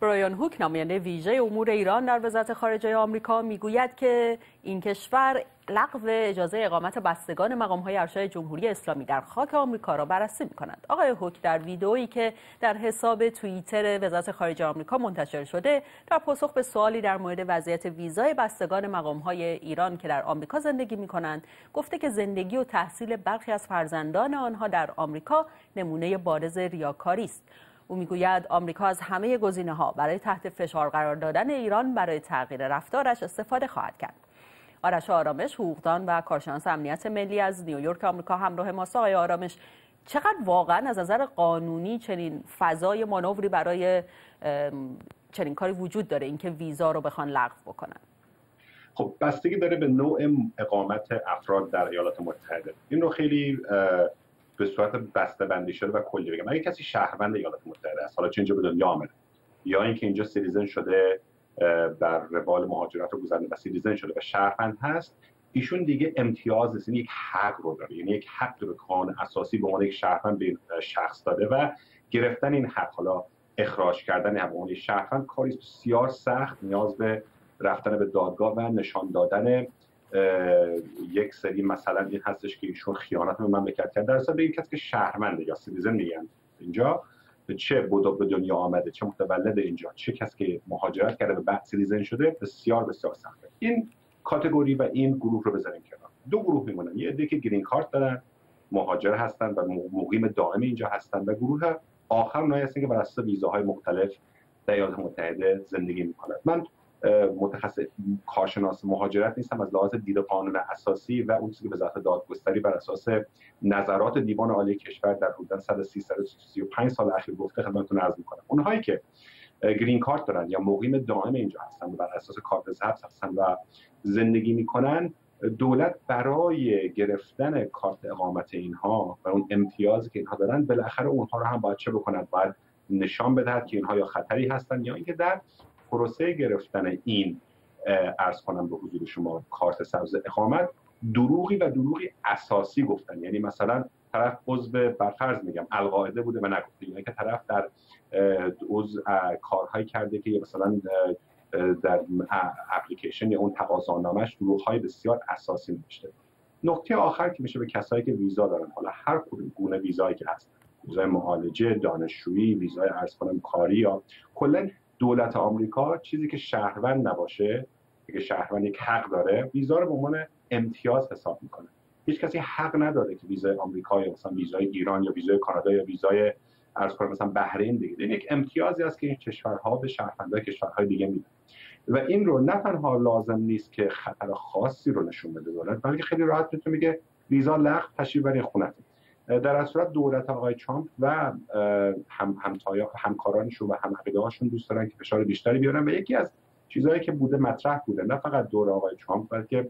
برایان هوک نماینده ویژه امور ایران در وزارت خارجه آمریکا می‌گوید که این کشور لغو اجازه اقامت بستگان مقام های ارشد جمهوری اسلامی در خاک آمریکا را بررسی می کند. آقای هوک در ویدئویی که در حساب توییتر وزارت خارجه آمریکا منتشر شده در پاسخ به سوالی در مورد وضعیت ویزای بستگان مقام های ایران که در آمریکا زندگی می کنند گفته که زندگی و تحصیل برخی از فرزندان آنها در آمریکا نمونه بارز ریاکاری است. او می‌گوید آمریکا از همه گزینه ها برای تحت فشار قرار دادن ایران برای تغییر رفتارش استفاده خواهد کرد. آرش آرامش حقوقدان و کارشناس امنیت ملی از نیویورک آمریکا همراه ماست. آقای آرامش چقدر واقعا از نظر قانونی چنین فضای مانوری برای چنین کاری وجود داره اینکه ویزا رو بخوان لغو بکنن؟ خب بستگی داره به نوع اقامت افراد در ایالات متحده. این رو خیلی به صورت بسته بندی شده و کلی بگم. اگه کسی شهروند ایالات متحده است حالا چه اینجا به دنیا آمده یا اینکه اینجا citizen شده در روال مهاجرت رو گذرنده و citizen شده و شهروند هست ایشون دیگه امتیاز نیست یک حق رو داره یعنی یک حق به قانون اساسی به عنوان یک شهروند به شخص داده و گرفتن این حق حالا اخراج کردن به عنوان شهروند کاری بسیار سخت نیاز به رفتن به دادگاه و نشان دادن یک سری مثلا این هستش که ایشون خیانت به مملکت کرد در به این کسی که شهرونده یا citizen میگن اینجا. چه بودا به دنیا آمده چه متولد اینجا چه کسی که مهاجرت کرده به بعد citizen شده بسیار بسیار سخته. این category و این گروه رو بذاریم کنار. دو گروه میمونن. یه عده که green card دارن مهاجر هستن و مقیم دائم اینجا هستن و گروه آخر اونایی هستن که بر اساس ویزاهای مختلف در ایالات متحده زندگی می‌کنند من متخصص کارشناس مهاجرت نیستم از لحاظ دید قانون اساسی و اون چیزی که وزارت دادگستری بر اساس نظرات دیوان عالی کشور در حدود 130 135 سال اخیر گفته خدمتتون عرض می‌کنم. اونهایی که گرین کارت دارن یا مقیم دائم اینجا هستن بر اساس کارت ضبط هستن و زندگی می‌کنن دولت برای گرفتن کارت اقامت اینها و اون امتیازی که اینها دارن بالاخره اونها رو هم باید چه بکنند باید نشان بدهد که اینها یا خطری هستن یا اینکه در پروسه گرفتن این ارز کنم به حضور شما کارت سبز اقامت دروغی و دروغی اساسی گفتن. یعنی مثلا طرف عضو برفرض میگم القاعده بوده و نگفته. یعنی که طرف در عضو کارهایی کرده که مثلا در اپلیکیشن یا اون تقاضانامش دروغ های بسیار اساسی نوشته. نکته آخر که میشه به کسایی که ویزا دارن. حالا هر گونه ویزایی که هست. ویزای معالجه دانشجویی ویزای ارز کنم کاری یا کلا دولت آمریکا چیزی که شهروند نباشه که شهروند یک حق داره ویزا رو به عنوان امتیاز حساب می‌کنه. هیچ کسی حق نداره که ویزای آمریکا یا مثلا ویزای ایران یا ویزای کانادا یا ویزای ارز کنم مثلا بحرین بگیره. این یک امتیازی است که این کشورها به شهروندای کشورهای دیگه میدن. و این رو نه تنها لازم نیست که خطر خاصی رو نشون بده دولت بلکه خیلی راحت می‌تونه میگه ویزا لغو تشریف برین خونت در صورت دولت آقای ترامپ و هم همکارانشون و هم دوست دارن که فشار بیشتری بیارن و یکی از چیزهایی که بوده مطرح بوده نه فقط دور آقای ترامپ بلکه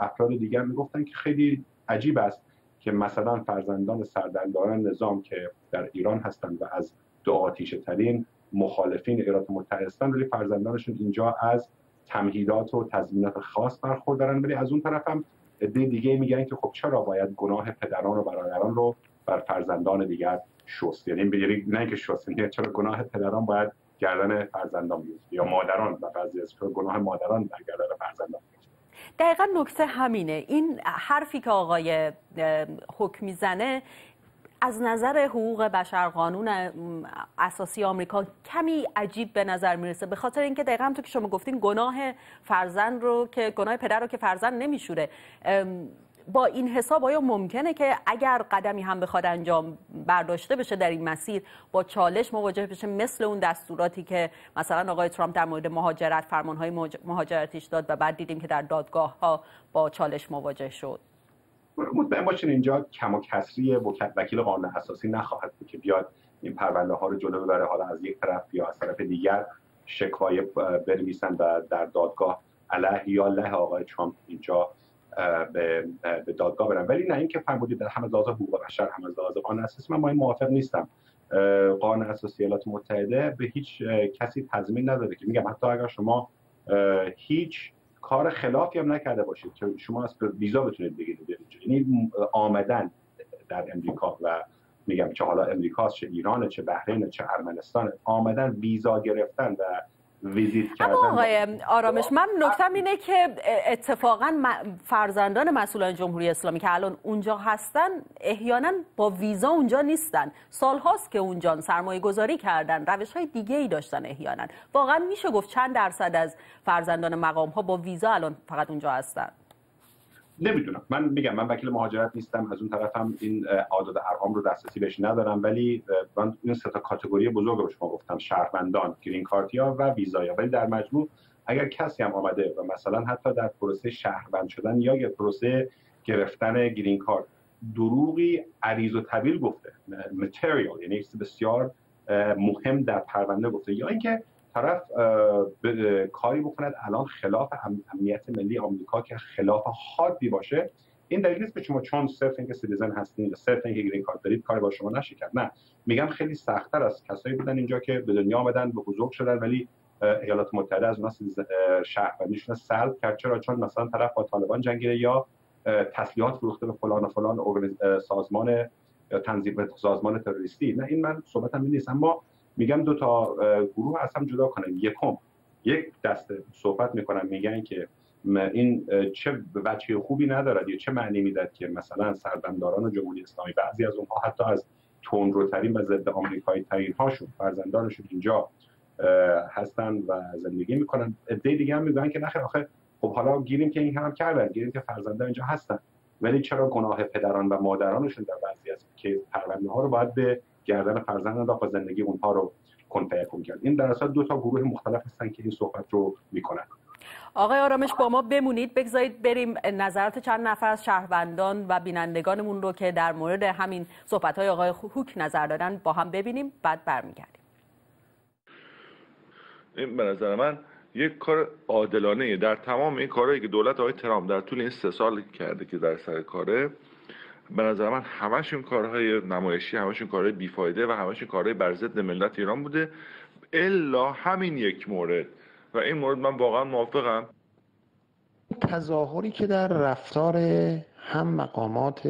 افراد دیگر می‌گفتن که خیلی عجیب است که مثلا فرزندان سردندان نظام که در ایران هستند و از دو آتیشه ترین مخالفین ایالات متحده هستند ولی فرزندانشون اینجا از تمهیدات و تضمینات خاص برخوردارن ولی از اون طرف هم عده دیگه میگن که خب چرا باید گناه پدران و برادران رو بر فرزندان دیگر شست؟ یعنی نه اینکه شست یعنی چرا گناه پدران باید گردن فرزندان بیفته؟ یا مادران و بعضی از گناه مادران در گردن فرزندان دقیقا نکته همینه. این حرفی که آقای حکم می‌زنه از نظر حقوق بشر قانون اساسی آمریکا کمی عجیب به نظر می‌رسه. به خاطر اینکه دقیقا تو که شما گفتین گناه فرزند رو که گناه پدر رو که فرزند نمیشوره. با این حساب آیا ممکنه که اگر قدمی هم بخواد انجام برداشته بشه در این مسیر با چالش مواجه بشه مثل اون دستوراتی که مثلا آقای ترامپ در مورد مهاجرت فرمانهای مهاجرتیش داد و بعد دیدیم که در دادگاه ها با چالش مواجه شد؟ مطمئن باشین اینجا کم و کسری وکیل قانون اساسی نخواهد بود که بیاد این پرونده ها رو جلو ببره. حالا از یک طرف یا از طرف دیگر شکایه بنویسن و در دادگاه علیه یا له آقای ترامپ اینجا به, به دادگاه برن. ولی نه اینکه فرمودید در همه لحاظ حقوق بشر همه لحاظ قانون اساسی من با این موافق نیستم. قانون اساسی ایالات متحده به هیچ کسی تضمین نداره که. میگم حتی اگر شما هیچ کار خلافی هم نکرده باشید که شما از ویزا بتونید بگیرید یعنی آمدن در امریکا و میگم چه حالا امریکاست چه ایران چه بحرین چه ارمنستان آمدن ویزا گرفتن و ویزیت اما آقای آرامش من نکتم اینه که اتفاقا فرزندان مسئولان جمهوری اسلامی که الان اونجا هستن احیانا با ویزا اونجا نیستن. سال هاست که اونجا سرمایه گذاری کردن روش های دیگه ای داشتن احیانا. واقعا میشه گفت چند درصد از فرزندان مقام ها با ویزا الان فقط اونجا هستن. نمی‌دونم. من میگم من وکیل مهاجرت نیستم. از اون طرفم این اعداد ارقام رو دسترسی بهش ندارم. ولی من این سه تا کاتگوری بزرگ رو شما گفتم. شهروندان گرین کارتیا و ویزایا. ولی در مجموع اگر کسی هم آمده و مثلا حتی در پروسه شهروند شدن یا یا پروسه گرفتن گرین کارت دروغی عریض و طویل گفته. متریال یعنی بسیار مهم در پرونده گفته. یا اینکه طرف کاری بکند الان خلاف امنیت ملی آمریکا که خلاف حادی باشه. این دلیل نیست که شما چون صرف اینکه citizen هستین یا صرف اینکه green card دارید کاری با شما نشه کرد نه. میگم خیلی سختتر از کسایی بودن اینجا که به دنیا آمدن به بزرگ شدن ولی ایالات متحده از اونها شهروندیشون سلب کرد. چرا؟ چون مثلا طرف با طالبان جنگیده یا تسلیحات فروخته به فلان و فلان سازمان یا تنظیم سازمان تروریستی. نه این من صحبتم نیست. اما میگم دو تا گروه از هم جدا کنن. یکم. یک دسته صحبت می‌کنن میگن که این چه بچه خوبی ندارد یا چه معنی می‌داد که مثلا سربنداران جمهوری اسلامی بعضی از اونها حتی از تندروترین و ضد آمریکایی ترین هاشون فرزندانشون اینجا هستن و زندگی می‌کنن. عده دیگه هم میگن که نخیر آخه خب حالا گیریم که این هم کردن گیریم که فرزندان اینجا هستن. ولی چرا گناه پدران و مادرانشون در بعضی از که پرونده ها رو باید به گردن فرزند انداخت و زندگی اونها رو کنفیکون کرد. این در اصل دو تا گروه مختلف هستن که این صحبت رو می‌کنن. آقای آرامش با ما بمونید. بگذارید بریم نظرات چند نفر از شهروندان و بینندگانمون رو که در مورد همین صحبت های آقای هوک نظر دادن با هم ببینیم. بعد برمیگردیم. این به نظر من یک کار عادلانه در تمام این کارهایی که دولت آقای ترامپ در طول این سه سال کرده که در سر کاره به نظر من همشون کارهای نمایشی همشون کارهای بیفایده و همشون کارهای بر ضد ملت ایران بوده. الا همین یک مورد. و این مورد من واقعا موافقم. تظاهری که در رفتار هم مقامات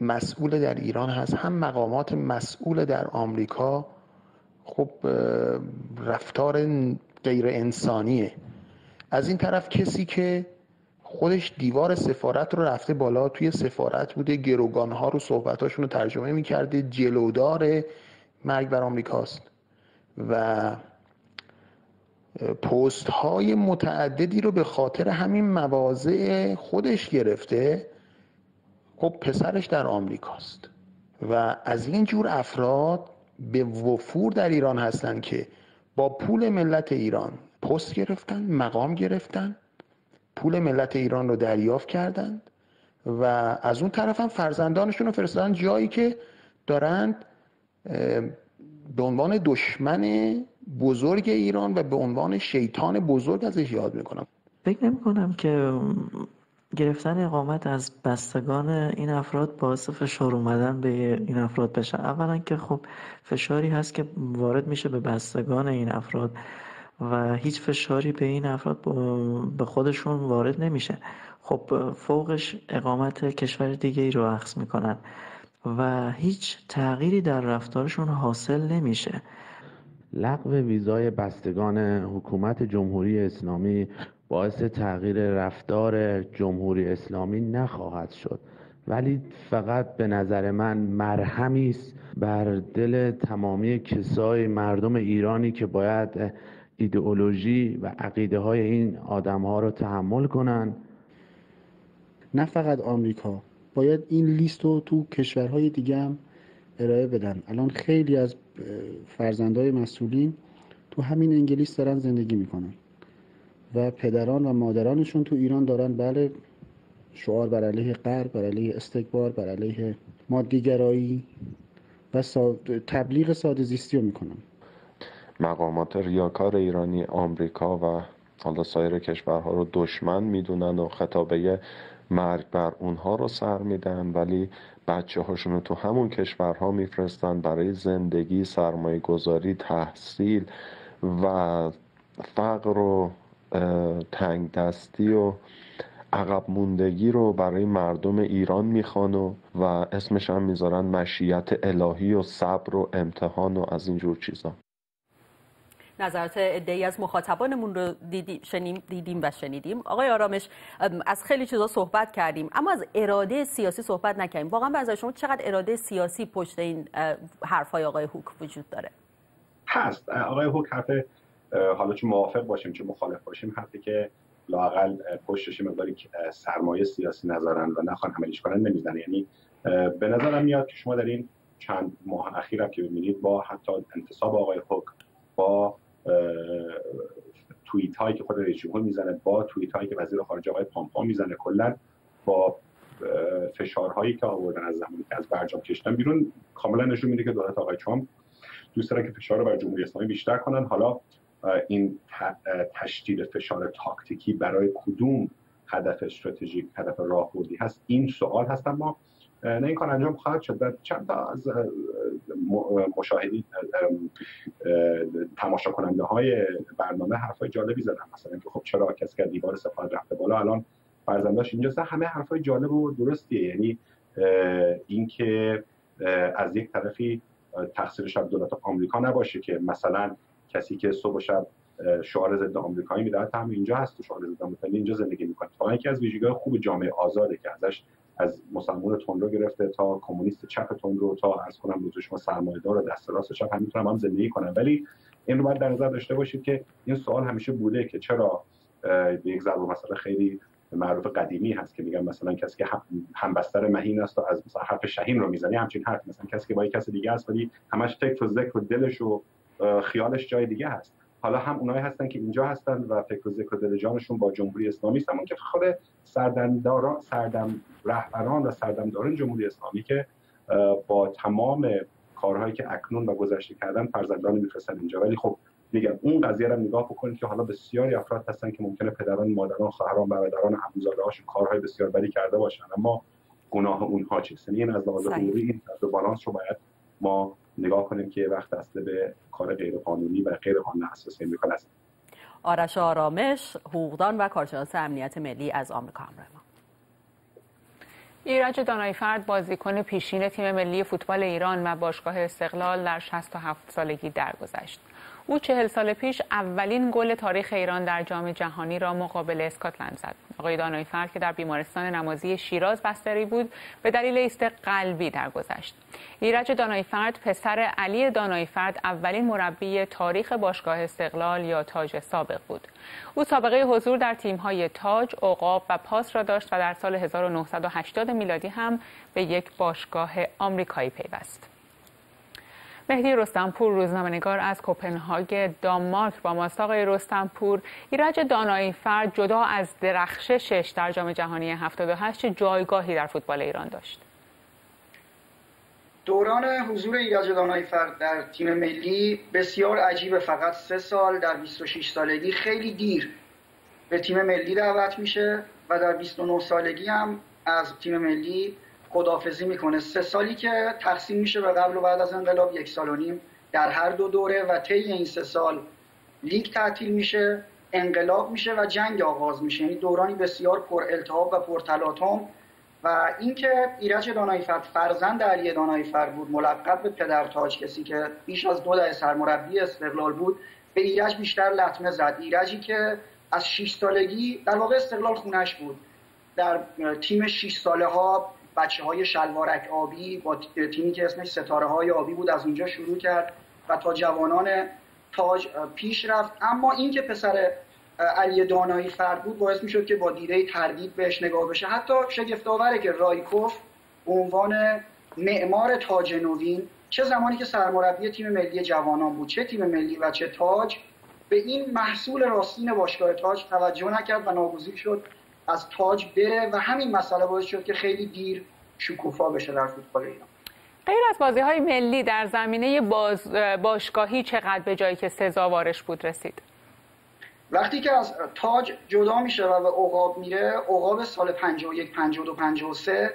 مسئول در ایران هست هم مقامات مسئول در آمریکا خب رفتار غیر انسانیه. از این طرف کسی که خودش دیوار سفارت رو رفته بالا توی سفارت بوده گروگان ها رو صحبتاشون رو ترجمه می‌کرده جلودار مرگ بر آمریکاست. و پست های متعددی رو به خاطر همین مواضع خودش گرفته. خب پسرش در آمریکاست. و از این جور افراد به وفور در ایران هستن که با پول ملت ایران پست گرفتن مقام گرفتن. پول ملت ایران رو دریافت کردند و از اون طرف هم فرزندانشون رو فرستادن جایی که دارند به عنوان دشمن بزرگ ایران و به عنوان شیطان بزرگ ازش یاد می‌کنم. فکر نمی کنم که گرفتن اقامت از بستگان این افراد باعث فشار اومدن به این افراد بشه. اولا که خب فشاری هست که وارد میشه به بستگان این افراد. و هیچ فشاری به این افراد به خودشون وارد نمیشه. خب فوقش اقامت کشور دیگه ای رو اخذ می‌کنن و هیچ تغییری در رفتارشون حاصل نمیشه. لغو ویزای بستگان حکومت جمهوری اسلامی باعث تغییر رفتار جمهوری اسلامی نخواهد شد. ولی فقط به نظر من مرهمی است بر دل تمامی کسای مردم ایرانی که باید ایدئولوژی و عقیده های این آدم ها رو تحمل کنن. نه فقط آمریکا باید این لیست رو تو کشورهای دیگه هم ارائه بدن. الان خیلی از فرزندای مسئولین تو همین انگلیس دارن زندگی می‌کنن و پدران و مادرانشون تو ایران دارن. بله شعار بر علیه غرب بر علیه استکبار بر علیه مادیگرایی و تبلیغ ساده زیستی رو می‌کنن. مقامات ریاکار ایرانی آمریکا و حالا سایر کشورها رو دشمن می‌دونن و خطابه مرگ بر اونها رو سر میدن ولی بچه هاشون رو تو همون کشورها میفرستن برای زندگی سرمایه گذاری تحصیل و فقر و تنگ دستی و عقب موندگی رو برای مردم ایران می‌خوان و, و اسمش هم می‌ذارن مشیت الهی و صبر و امتحان و از اینجور چیزا. نظرات ای از مخاطبانمون رو دیدیم, شنیم دیدیم و شنیدیم. آقای آرامش از خیلی چیزا صحبت کردیم اما از اراده سیاسی صحبت نکردیم. واقعا به شما چقدر اراده سیاسی پشت این حرفای آقای هوک وجود داره؟ هست. آقای هوک حرف حالا چون موافق باشیم چون مخالف باشیم حرفی که لاقل پشتش مقداری سرمایه سیاسی نذارن و نخوان عملیش کنن نمی‌زنه یعنی به نظرم میاد که شما در این چند ماه اخیر که ببینید با حتی انتصاب آقای هوک با توییت هایی که خود رئیس جمهور می‌زنه با توییت هایی که وزیر خارجه آقای پامپا می‌زنه کلا با فشارهایی که آوردن از زمانی که از برجام کشتن بیرون کاملا نشون میده که دولت آقای ترامپ دوست داره که فشار رو بر جمهوری اسلامی بیشتر کنن. حالا این تشدید فشار تاکتیکی برای کدوم هدف استراتژیک هدف راهبردی هست؟ این سوال هست اما نه این کار انجام خواهد شد. و چند تا از مشاهدی تماشا کننده های برنامه حرفای جالبی زدن. مثلا که خب چرا کسی که دیوار سفارت رفته بالا الان فرزنداش اینجاست. همه حرفای جالب و درستیه. یعنی اینکه از یک طرفی تقصیر شب دولت آمریکا نباشه که مثلا کسی که صبح و شب شعار ضد آمریکایی می‌داد هم اینجا هست شعار ضد آمریکایی اینجا زندگی می‌کنه. تا یکی از ویژگی‌های خوب جامعه آزاده که ازش از مسلمان تندرو گرفته تا کمونیست چپ تندرو تا از کنم روز شما سرمایه‌دار و دست راست چپ هم می‌تونن هم زندگی کنن ولی این رو باید در نظر داشته باشید که این سوال همیشه بوده که چرا یک ضرب مثلا خیلی معروف قدیمی هست که میگن مثلا کسی که همبستر مهین است و از مثلا حرف شهین رو می‌زنی همچین حرف مثلا کسی که با یک دیگه است ولی همش فکر و ذکر و دلش و خیالش جای دیگه هست. حالا هم اونایی هستن که اینجا هستن و فکر و ذکر دل جانشون با جمهوری اسلامی است که خود سردمداران سردم رهبران و سردمداران جمهوری اسلامی که با تمام کارهایی که اکنون و گذشته کردن فرزندان میفرستن اینجا. ولی خب میگم اون قضیه رو نگاه بکنید که حالا بسیاری افراد هستن که ممکنه پدران مادران خواهران برادران عموزاده هاشون کارهای بسیار بدی کرده باشن. اما گناه اونها چیست؟ یعنی این از لحاظ حقوقی این بالانس رو باید ما نگاه کنیم که وقت اصل به کار غیرقانونی و غیر قانون اساسی امریکا است آرش آرامش حقوقدان و کارشناس امنیت ملی از آمریکا همراه ما ایرج دانایفرد بازیکن پیشین تیم ملی فوتبال ایران و باشگاه استقلال در 67 سالگی درگذشت. او چهل سال پیش اولین گل تاریخ ایران در جام جهانی را مقابل اسکاتلند زد. آقای دانایفرد که در بیمارستان نمازی شیراز بستری بود به دلیل ایست قلبی درگذشت. ایرج دانایفرد پسر علی دانایفرد اولین مربی تاریخ باشگاه استقلال یا تاج سابق بود. او سابقه حضور در تیم‌های تاج، عقاب و پاس را داشت و در سال 1980 میلادی هم به یک باشگاه آمریکایی پیوست. مهدی رستمپور روزنامه‌نگار از کوپنهاگ دانمارک با ماست. آقای رستمپور ایرج دانایی فرد جدا از درخششش در جام جهانی 78 جایگاهی در فوتبال ایران داشت. دوران حضور ایرج دانایی فرد در تیم ملی بسیار عجیبه. فقط سه سال در 26 سالگی خیلی دیر به تیم ملی دعوت میشه و در 29 سالگی هم از تیم ملی خدافزی می‌کنه. سه سالی که تقسیم میشه به قبل و بعد از انقلاب یک سال و نیم. در هر دو دوره و طی این سه سال لیگ تعطیل میشه انقلاب میشه و جنگ آغاز میشه. یعنی دورانی بسیار پر التهاب و پر تلاطم. و اینکه ایرج دانایفر فرزند علی دانایفر بود ملقب به پدر تاج کسی که بیش از دو دهه سرمربی استقلال بود به ایرج بیشتر لطمه زد. ایرجی که از 6 سالگی در واقع استقلال خونش بود. در تیم 6 ساله ها بچه های شلوارک آبی با تیمی که اسمش ستاره های آبی بود از اونجا شروع کرد و تا جوانان تاج پیش رفت. اما این که پسر علی دانایی فرد بود باعث می‌شد که با دیده تردید بهش نگاه بشه. حتی شگفتآوره که رایکوف به عنوان معمار تاج نوین چه زمانی که سرمربی تیم ملی جوانان بود چه تیم ملی و چه تاج به این محصول راستین باشگاه تاج توجه نکرد و ناگزیر شد از تاج بره و همین مسئله باعث شد که خیلی دیر شکوفا بشه در فوتبال ایران. غیر از بازی های ملی در زمینه باز باشگاهی چقدر به جایی که سزاوارش بود رسید؟ وقتی که از تاج جدا میشه و به عقاب میره عقاب سال 51 52 53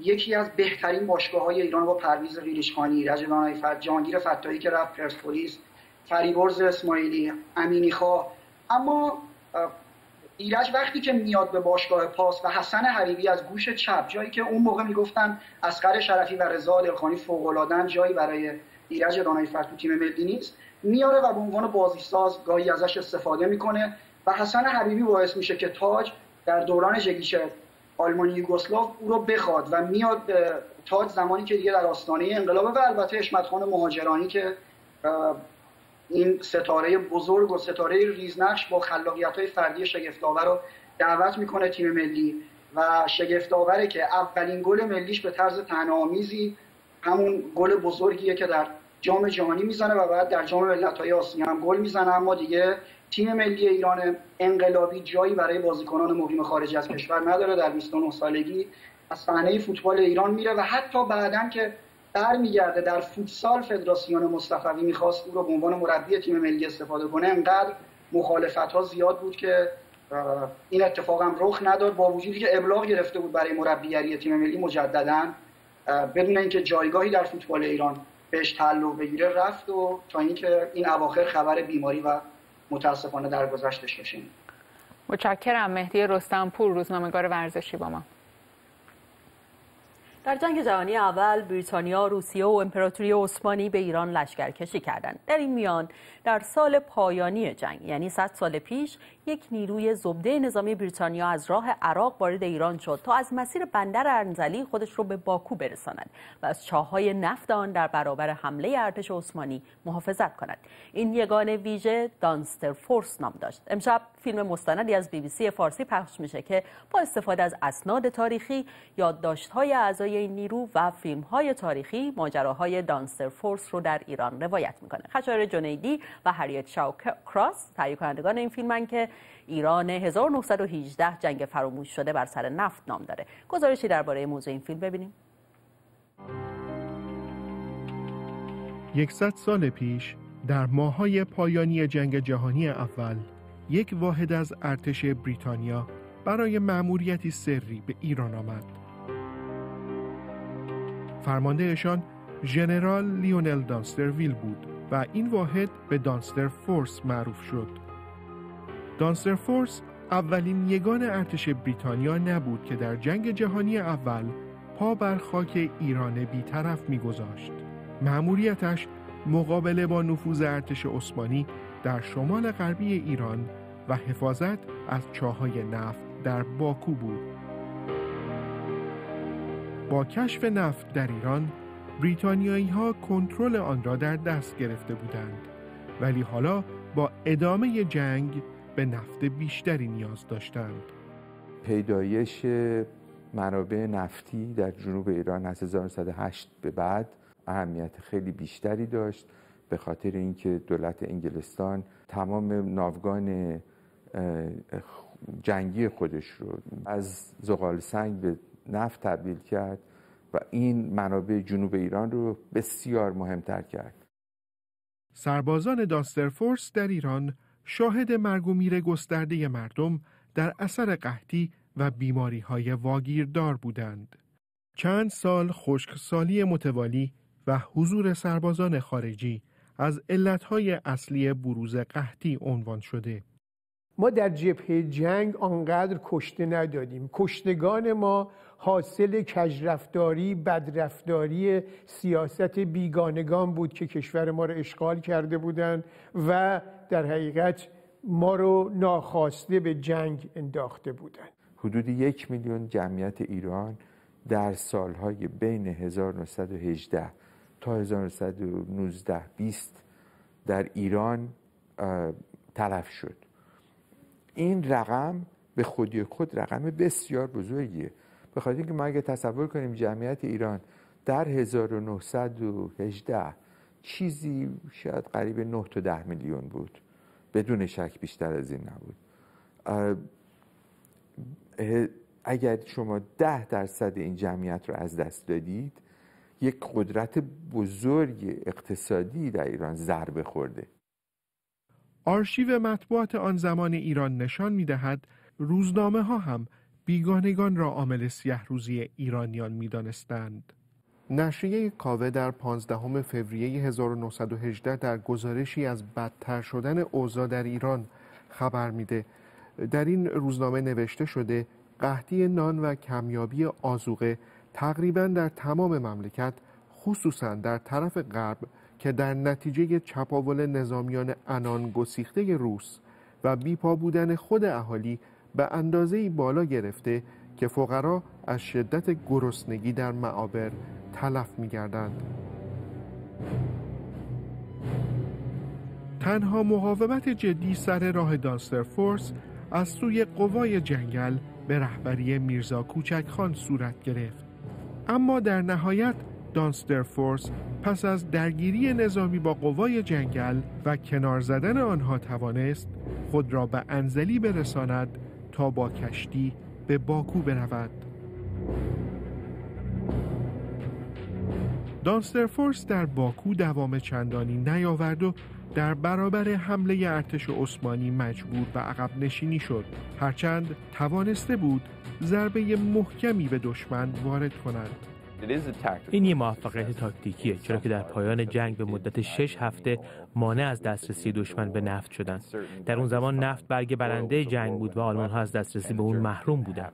یکی از بهترین باشگاه های ایران با پرویز ویلیشخانی رجب فرد جانگیر فتایی که رفت پرسپولیس فریبرز اسماعیلی امینی خواه. اما ایرج وقتی که میاد به باشگاه پاس و حسن حریبی از گوش چپ جایی که اون موقع می‌گفتن اسقر شرفی و رضا دلخانی فوق جایی برای ایرج دانایی تو تیم ملی نیست میاره و به عنوان بازیساز گاهی ازش استفاده می‌کنه و حسن حریبی باعث میشه که تاج در دوران جگیش آلمانی یوگسلاو او رو بخواد و میاد تاج زمانی که دیگه در آستانه انقلاب و البته اشمت خان مهاجرانی که این ستاره بزرگ و ستاره ریزنقش با خلاقیت های فردی شگفتآور رو دعوت می‌کنه تیم ملی و شگفتآوره که اولین گل ملیش به طرز تنامیزی همون گل بزرگیه که در جام جهانی می‌زنه و بعد در جام ملت‌های آسیا هم گل می‌زنه. اما دیگه تیم ملی ایران انقلابی جایی برای بازیکنان مقیم خارج از کشور نداره. در 29 سالگی از صحنه فوتبال ایران میره و حتی بعدا که برمیگرده در فوتسال فدراسیون مصطفی می‌خواست او رو به عنوان مربی تیم ملی استفاده کنه. انقدر مخالفت ها زیاد بود که این اتفاق هم رخ نداد. با وجودی که ابلاغ گرفته بود برای مربیگری تیم ملی مجددا بدون اینکه جایگاهی در فوتبال ایران بهش تعلق بگیره رفت و تا اینکه این اواخر خبر بیماری و متاسفانه درگذشتش بشیم متشکرم. مهدی رستمپور روزنامه‌نگار ورزشی با ما. در جنگ جهانی اول بریتانیا، روسیه و امپراتوری عثمانی به ایران لشکرکشی کردند. در این میان در سال پایانی جنگ یعنی 100 سال پیش یک نیروی زبده نظامی بریتانیا از راه عراق وارد ایران شد تا از مسیر بندر ارنزلی خودش رو به باکو برساند و از چاههای نفت آن در برابر حمله ارتش عثمانی محافظت کند. این یگان ویژه دانستر فورس نام داشت. امشب فیلم مستندی از بی بی سی فارسی پخش میشه که با استفاده از اسناد تاریخی، یادداشت‌های اعضای این نیرو و فیلم‌های تاریخی ماجراهای دانستر فورس رو در ایران روایت می‌کنه. خشایار جنیدی و هریت شاو کراس تهیه کنندگان این فیلمن که ایران 1918 جنگ فراموش شده بر سر نفت نام داره. گزارشی درباره موضوع این فیلم ببینیم. یکصد سال پیش در ماهای پایانی جنگ جهانی اول یک واحد از ارتش بریتانیا برای مأموریتی سری به ایران آمد. فرماندهشان ژنرال لیونل دانسترویل بود و این واحد به دانستر فورس معروف شد. دانستر فورس اولین یگان ارتش بریتانیا نبود که در جنگ جهانی اول پا بر خاک ایران بیطرف میگذاشت. مأموریتش مقابله با نفوذ ارتش عثمانی در شمال غربی ایران و حفاظت از چاهای نفت در باکو بود. با کشف نفت در ایران بریتانیایی ها کنترل آن را در دست گرفته بودند ولی حالا با ادامه جنگ به نفت بیشتری نیاز داشتند. پیدایش منابع نفتی در جنوب ایران از 1908 به بعد اهمیت خیلی بیشتری داشت به خاطر اینکه دولت انگلستان تمام ناوگان جنگی خودش رو از زغال سنگ به نفت تبدیل کرد و این منابع جنوب ایران رو بسیار مهمتر کرد. سربازان داسترفورس در ایران شاهد مرگ و میر گسترده مردم در اثر قحطی و بیماری های واگیردار بودند. چند سال خشکسالی متوالی و حضور سربازان خارجی از علتهای اصلی بروز قحطی عنوان شده. ما در جبهه جنگ آنقدر کشته ندادیم. کشتگان ما حاصل کجرفتاری بدرفتاری سیاست بیگانگان بود که کشور ما را اشغال کرده بودند و در حقیقت ما رو ناخواسته به جنگ انداخته بودند. حدود یک میلیون جمعیت ایران در سالهای بین 1918 تا 1919 20 در ایران تلف شد. این رقم به خودی خود رقم بسیار بزرگیه. به اینکه ما اگه تصور کنیم جمعیت ایران در 1918 چیزی شاید قریب 9 تا 10 میلیون بود. بدون شک بیشتر از این نبود. اگر شما ده درصد این جمعیت رو از دست دادید یک قدرت بزرگ اقتصادی در ایران ضربه خورده. آرشیو مطبوعات آن زمان ایران نشان می دهد روزنامه ها هم بیگانگان را عامل سیه روزی ایرانیان می دانستند. نشریه کاوه در 15 فوریه 1918 در گزارشی از بدتر شدن اوضاع در ایران خبر میده. در این روزنامه نوشته شده قحطی نان و کمیابی آزوقه تقریبا در تمام مملکت خصوصا در طرف غرب که در نتیجه چپاول نظامیان انان گسیخته روس و بیپا بودن خود اهالی به اندازه بالا گرفته که فقرا از شدت گرسنگی در معابر تلف می گردند. تنها مقاومت جدی سر راه دانستر فورس از سوی قوای جنگل به رهبری میرزا کوچک خان صورت گرفت. اما در نهایت دانستر فورس پس از درگیری نظامی با قوای جنگل و کنار زدن آنها توانست خود را به انزلی برساند تا با کشتی به باکو برود. دانستر فورس در باکو دوام چندانی نیاورد و در برابر حمله ارتش عثمانی مجبور به عقب نشینی شد. هرچند توانسته بود ضربه محکمی به دشمن وارد کند. این یه موفقیت تاکتیکیه چرا که در پایان جنگ به مدت شش هفته مانع از دسترسی دشمن به نفت شدند در اون زمان نفت برگ برنده جنگ بود و آلمان ها از دسترسی به اون محروم بودند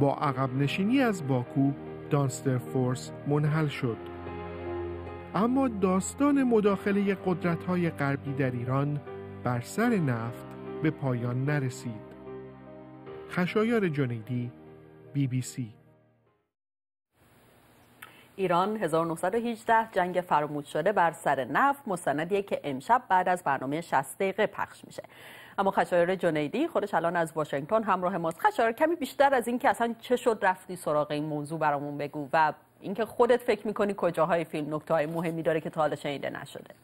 با عقب نشینی از باکو دانستر فورس منحل شد. اما داستان مداخله قدرت های غربی در ایران بر سر نفت به پایان نرسید. خشایار جنیدی سی ایران 1918 جنگ فراموش شده بر سر نفت مستندیه که امشب بعد از برنامه 60 دقیقه پخش میشه. اما خشایار جنیدی خودش الان از واشنگتن همراه ماست. خشایار کمی بیشتر از اینکه اصلا چه شد رفتی سراغ این موضوع برامون بگو و اینکه خودت فکر می‌کنی کجاهای فیلم نکته های مهمی داره که تا حالا شنیده نشده؟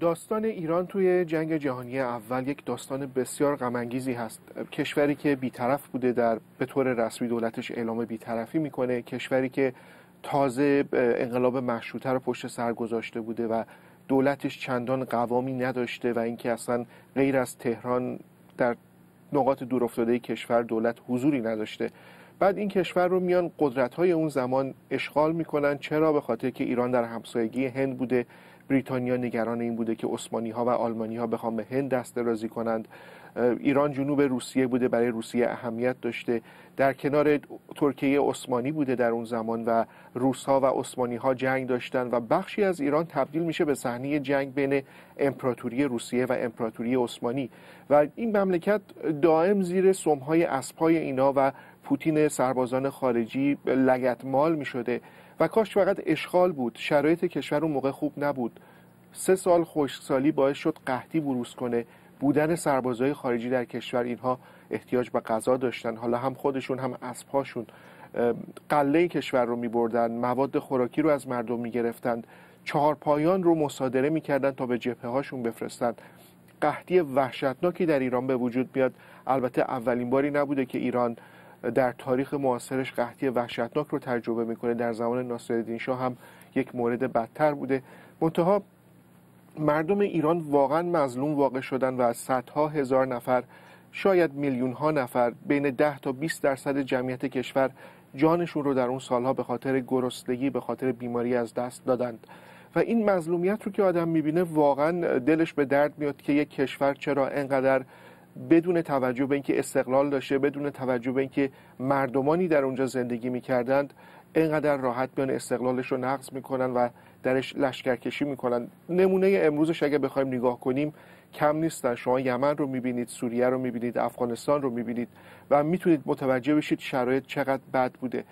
داستان ایران توی جنگ جهانی اول یک داستان بسیار غمانگیزی هست. کشوری که بیطرف بوده در به طور رسمی دولتش اعلام بیطرفی می‌کنه. کشوری که تازه انقلاب مشروطه رو پشت سر گذاشته بوده و دولتش چندان قوامی نداشته و اینکه اصلا غیر از تهران در نقاط دورافتاده کشور دولت حضوری نداشته. بعد این کشور رو میان قدرت های اون زمان اشغال می‌کنن. چرا؟ به خاطر که ایران در همسایگی هند بوده. بریتانیا نگران این بوده که عثمانی ها و آلمانی ها بخوام به هند دست درازی کنند. ایران جنوب روسیه بوده برای روسیه اهمیت داشته. در کنار ترکیه عثمانی بوده در اون زمان و روس ها و عثمانی ها جنگ داشتن و بخشی از ایران تبدیل میشه به صحنه جنگ بین امپراتوری روسیه و امپراتوری عثمانی. و این مملکت دائم زیر سمهای اسبهای اینا و پوتین سربازان خارجی لگتمال می شده و کاش فقط اشغال بود. شرایط کشور اون موقع خوب نبود. سه سال خشکسالی باعث شد قحطی بروز کنه. بودن سربازهای خارجی در کشور اینها احتیاج به غذا داشتن. حالا هم خودشون هم اسبهاشون قله کشور رو می بردن مواد خوراکی رو از مردم می گرفتن چهار پایان رو مصادره می‌کردن تا به جبهه هاشون بفرستن. قحطی وحشتناکی در ایران به وجود بیاد. البته اولین باری نبوده که ایران در تاریخ معاصرش قحطی وحشتناک رو تجربه می‌کنه. در زمان ناصرالدین شاه هم یک مورد بدتر بوده. منتها مردم ایران واقعا مظلوم واقع شدن و صدها هزار نفر شاید میلیون ها نفر بین 10 تا 20 درصد جمعیت کشور جانشون رو در اون سالها به خاطر گرسنگی به خاطر بیماری از دست دادند. و این مظلومیت رو که آدم می‌بینه واقعا دلش به درد میاد که یک کشور چرا انقدر بدون توجه به اینکه استقلال داشته بدون توجه به اینکه مردمانی در اونجا زندگی می‌کردند اینقدر راحت بیان استقلالش رو نقض می‌کنن و درش لشکرکشی می‌کنن. نمونه امروزش اگه بخوایم نگاه کنیم کم نیستن. شما یمن رو می‌بینید سوریه رو می‌بینید افغانستان رو می‌بینید و می‌تونید متوجه بشید شرایط چقدر بد بوده.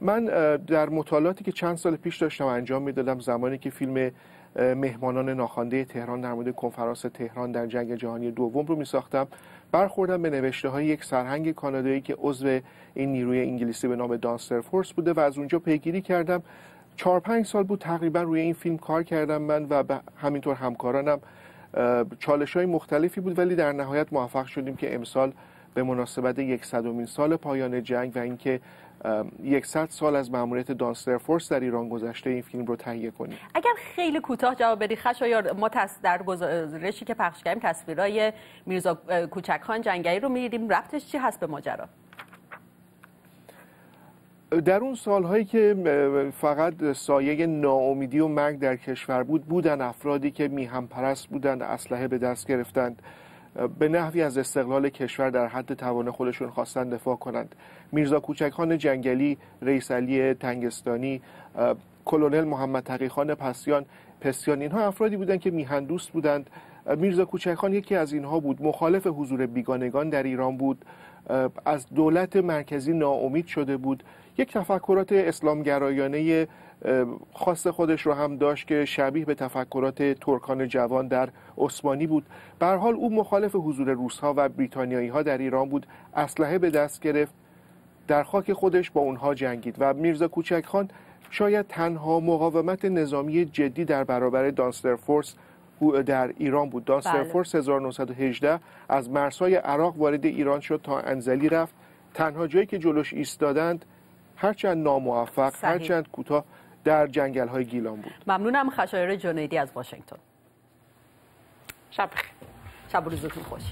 من در مطالعاتی که چند سال پیش داشتم انجام می‌دادم زمانی که فیلم مهمانان ناخوانده تهران در مورد کنفرانس تهران در جنگ جهانی دوم رو می ساختم برخوردم به نوشته های یک سرهنگ کانادایی که عضو این نیروی انگلیسی به نام دانستر فورس بوده و از اونجا پیگیری کردم. چهار پنج سال بود تقریبا روی این فیلم کار کردم من و به همینطور همکارانم چالش های مختلفی بود ولی در نهایت موفق شدیم که امسال به مناسبت یکصدمین سال پایان جنگ و اینکه یکصد سال از ماموریت دانستر فورس در ایران گذشته این فیلم رو تهیه کنیم اگر خیلی کوتاه جواب بدی خشایار ما. در گزارشی که پخش کردیم تصویرای میرزا کوچک خان جنگی رو می‌دیدیم ربطش چی هست به ماجرا در اون سالهایی که فقط سایه ناامیدی و مرگ در کشور بود بودن افرادی که میهم پرست بودند اسلحه به دست گرفتند به نحوی از استقلال کشور در حد توان خودشون خواستن دفاع کنند. میرزا کوچکخان جنگلی رئیس علی تنگستانی کلونل محمد تقیخان پسیان پسیان اینها افرادی بودند که میهندوست بودند. میرزا کوچکخان یکی از اینها بود. مخالف حضور بیگانگان در ایران بود. از دولت مرکزی ناامید شده بود. یک تفکرات اسلامگرایانه خاص خودش رو هم داشت که شبیه به تفکرات ترکان جوان در عثمانی بود. به حال او مخالف حضور روسها و بریتانیایی ها در ایران بود. اسلحه به دست گرفت. در خاک خودش با اونها جنگید و میرزا کوچک خان شاید تنها مقاومت نظامی جدی در برابر دانستر فورس در ایران بود. دانستر بله. فورس 1918 از مرزهای عراق وارد ایران شد تا انزلی رفت. تنها جایی که جلوش ایستادند هرچند ناموفق هرچند کوتاه در جنگل های گیلان بود. ممنونم خشایار جنیدی از واشنگتن. شب شب روزتون خوش.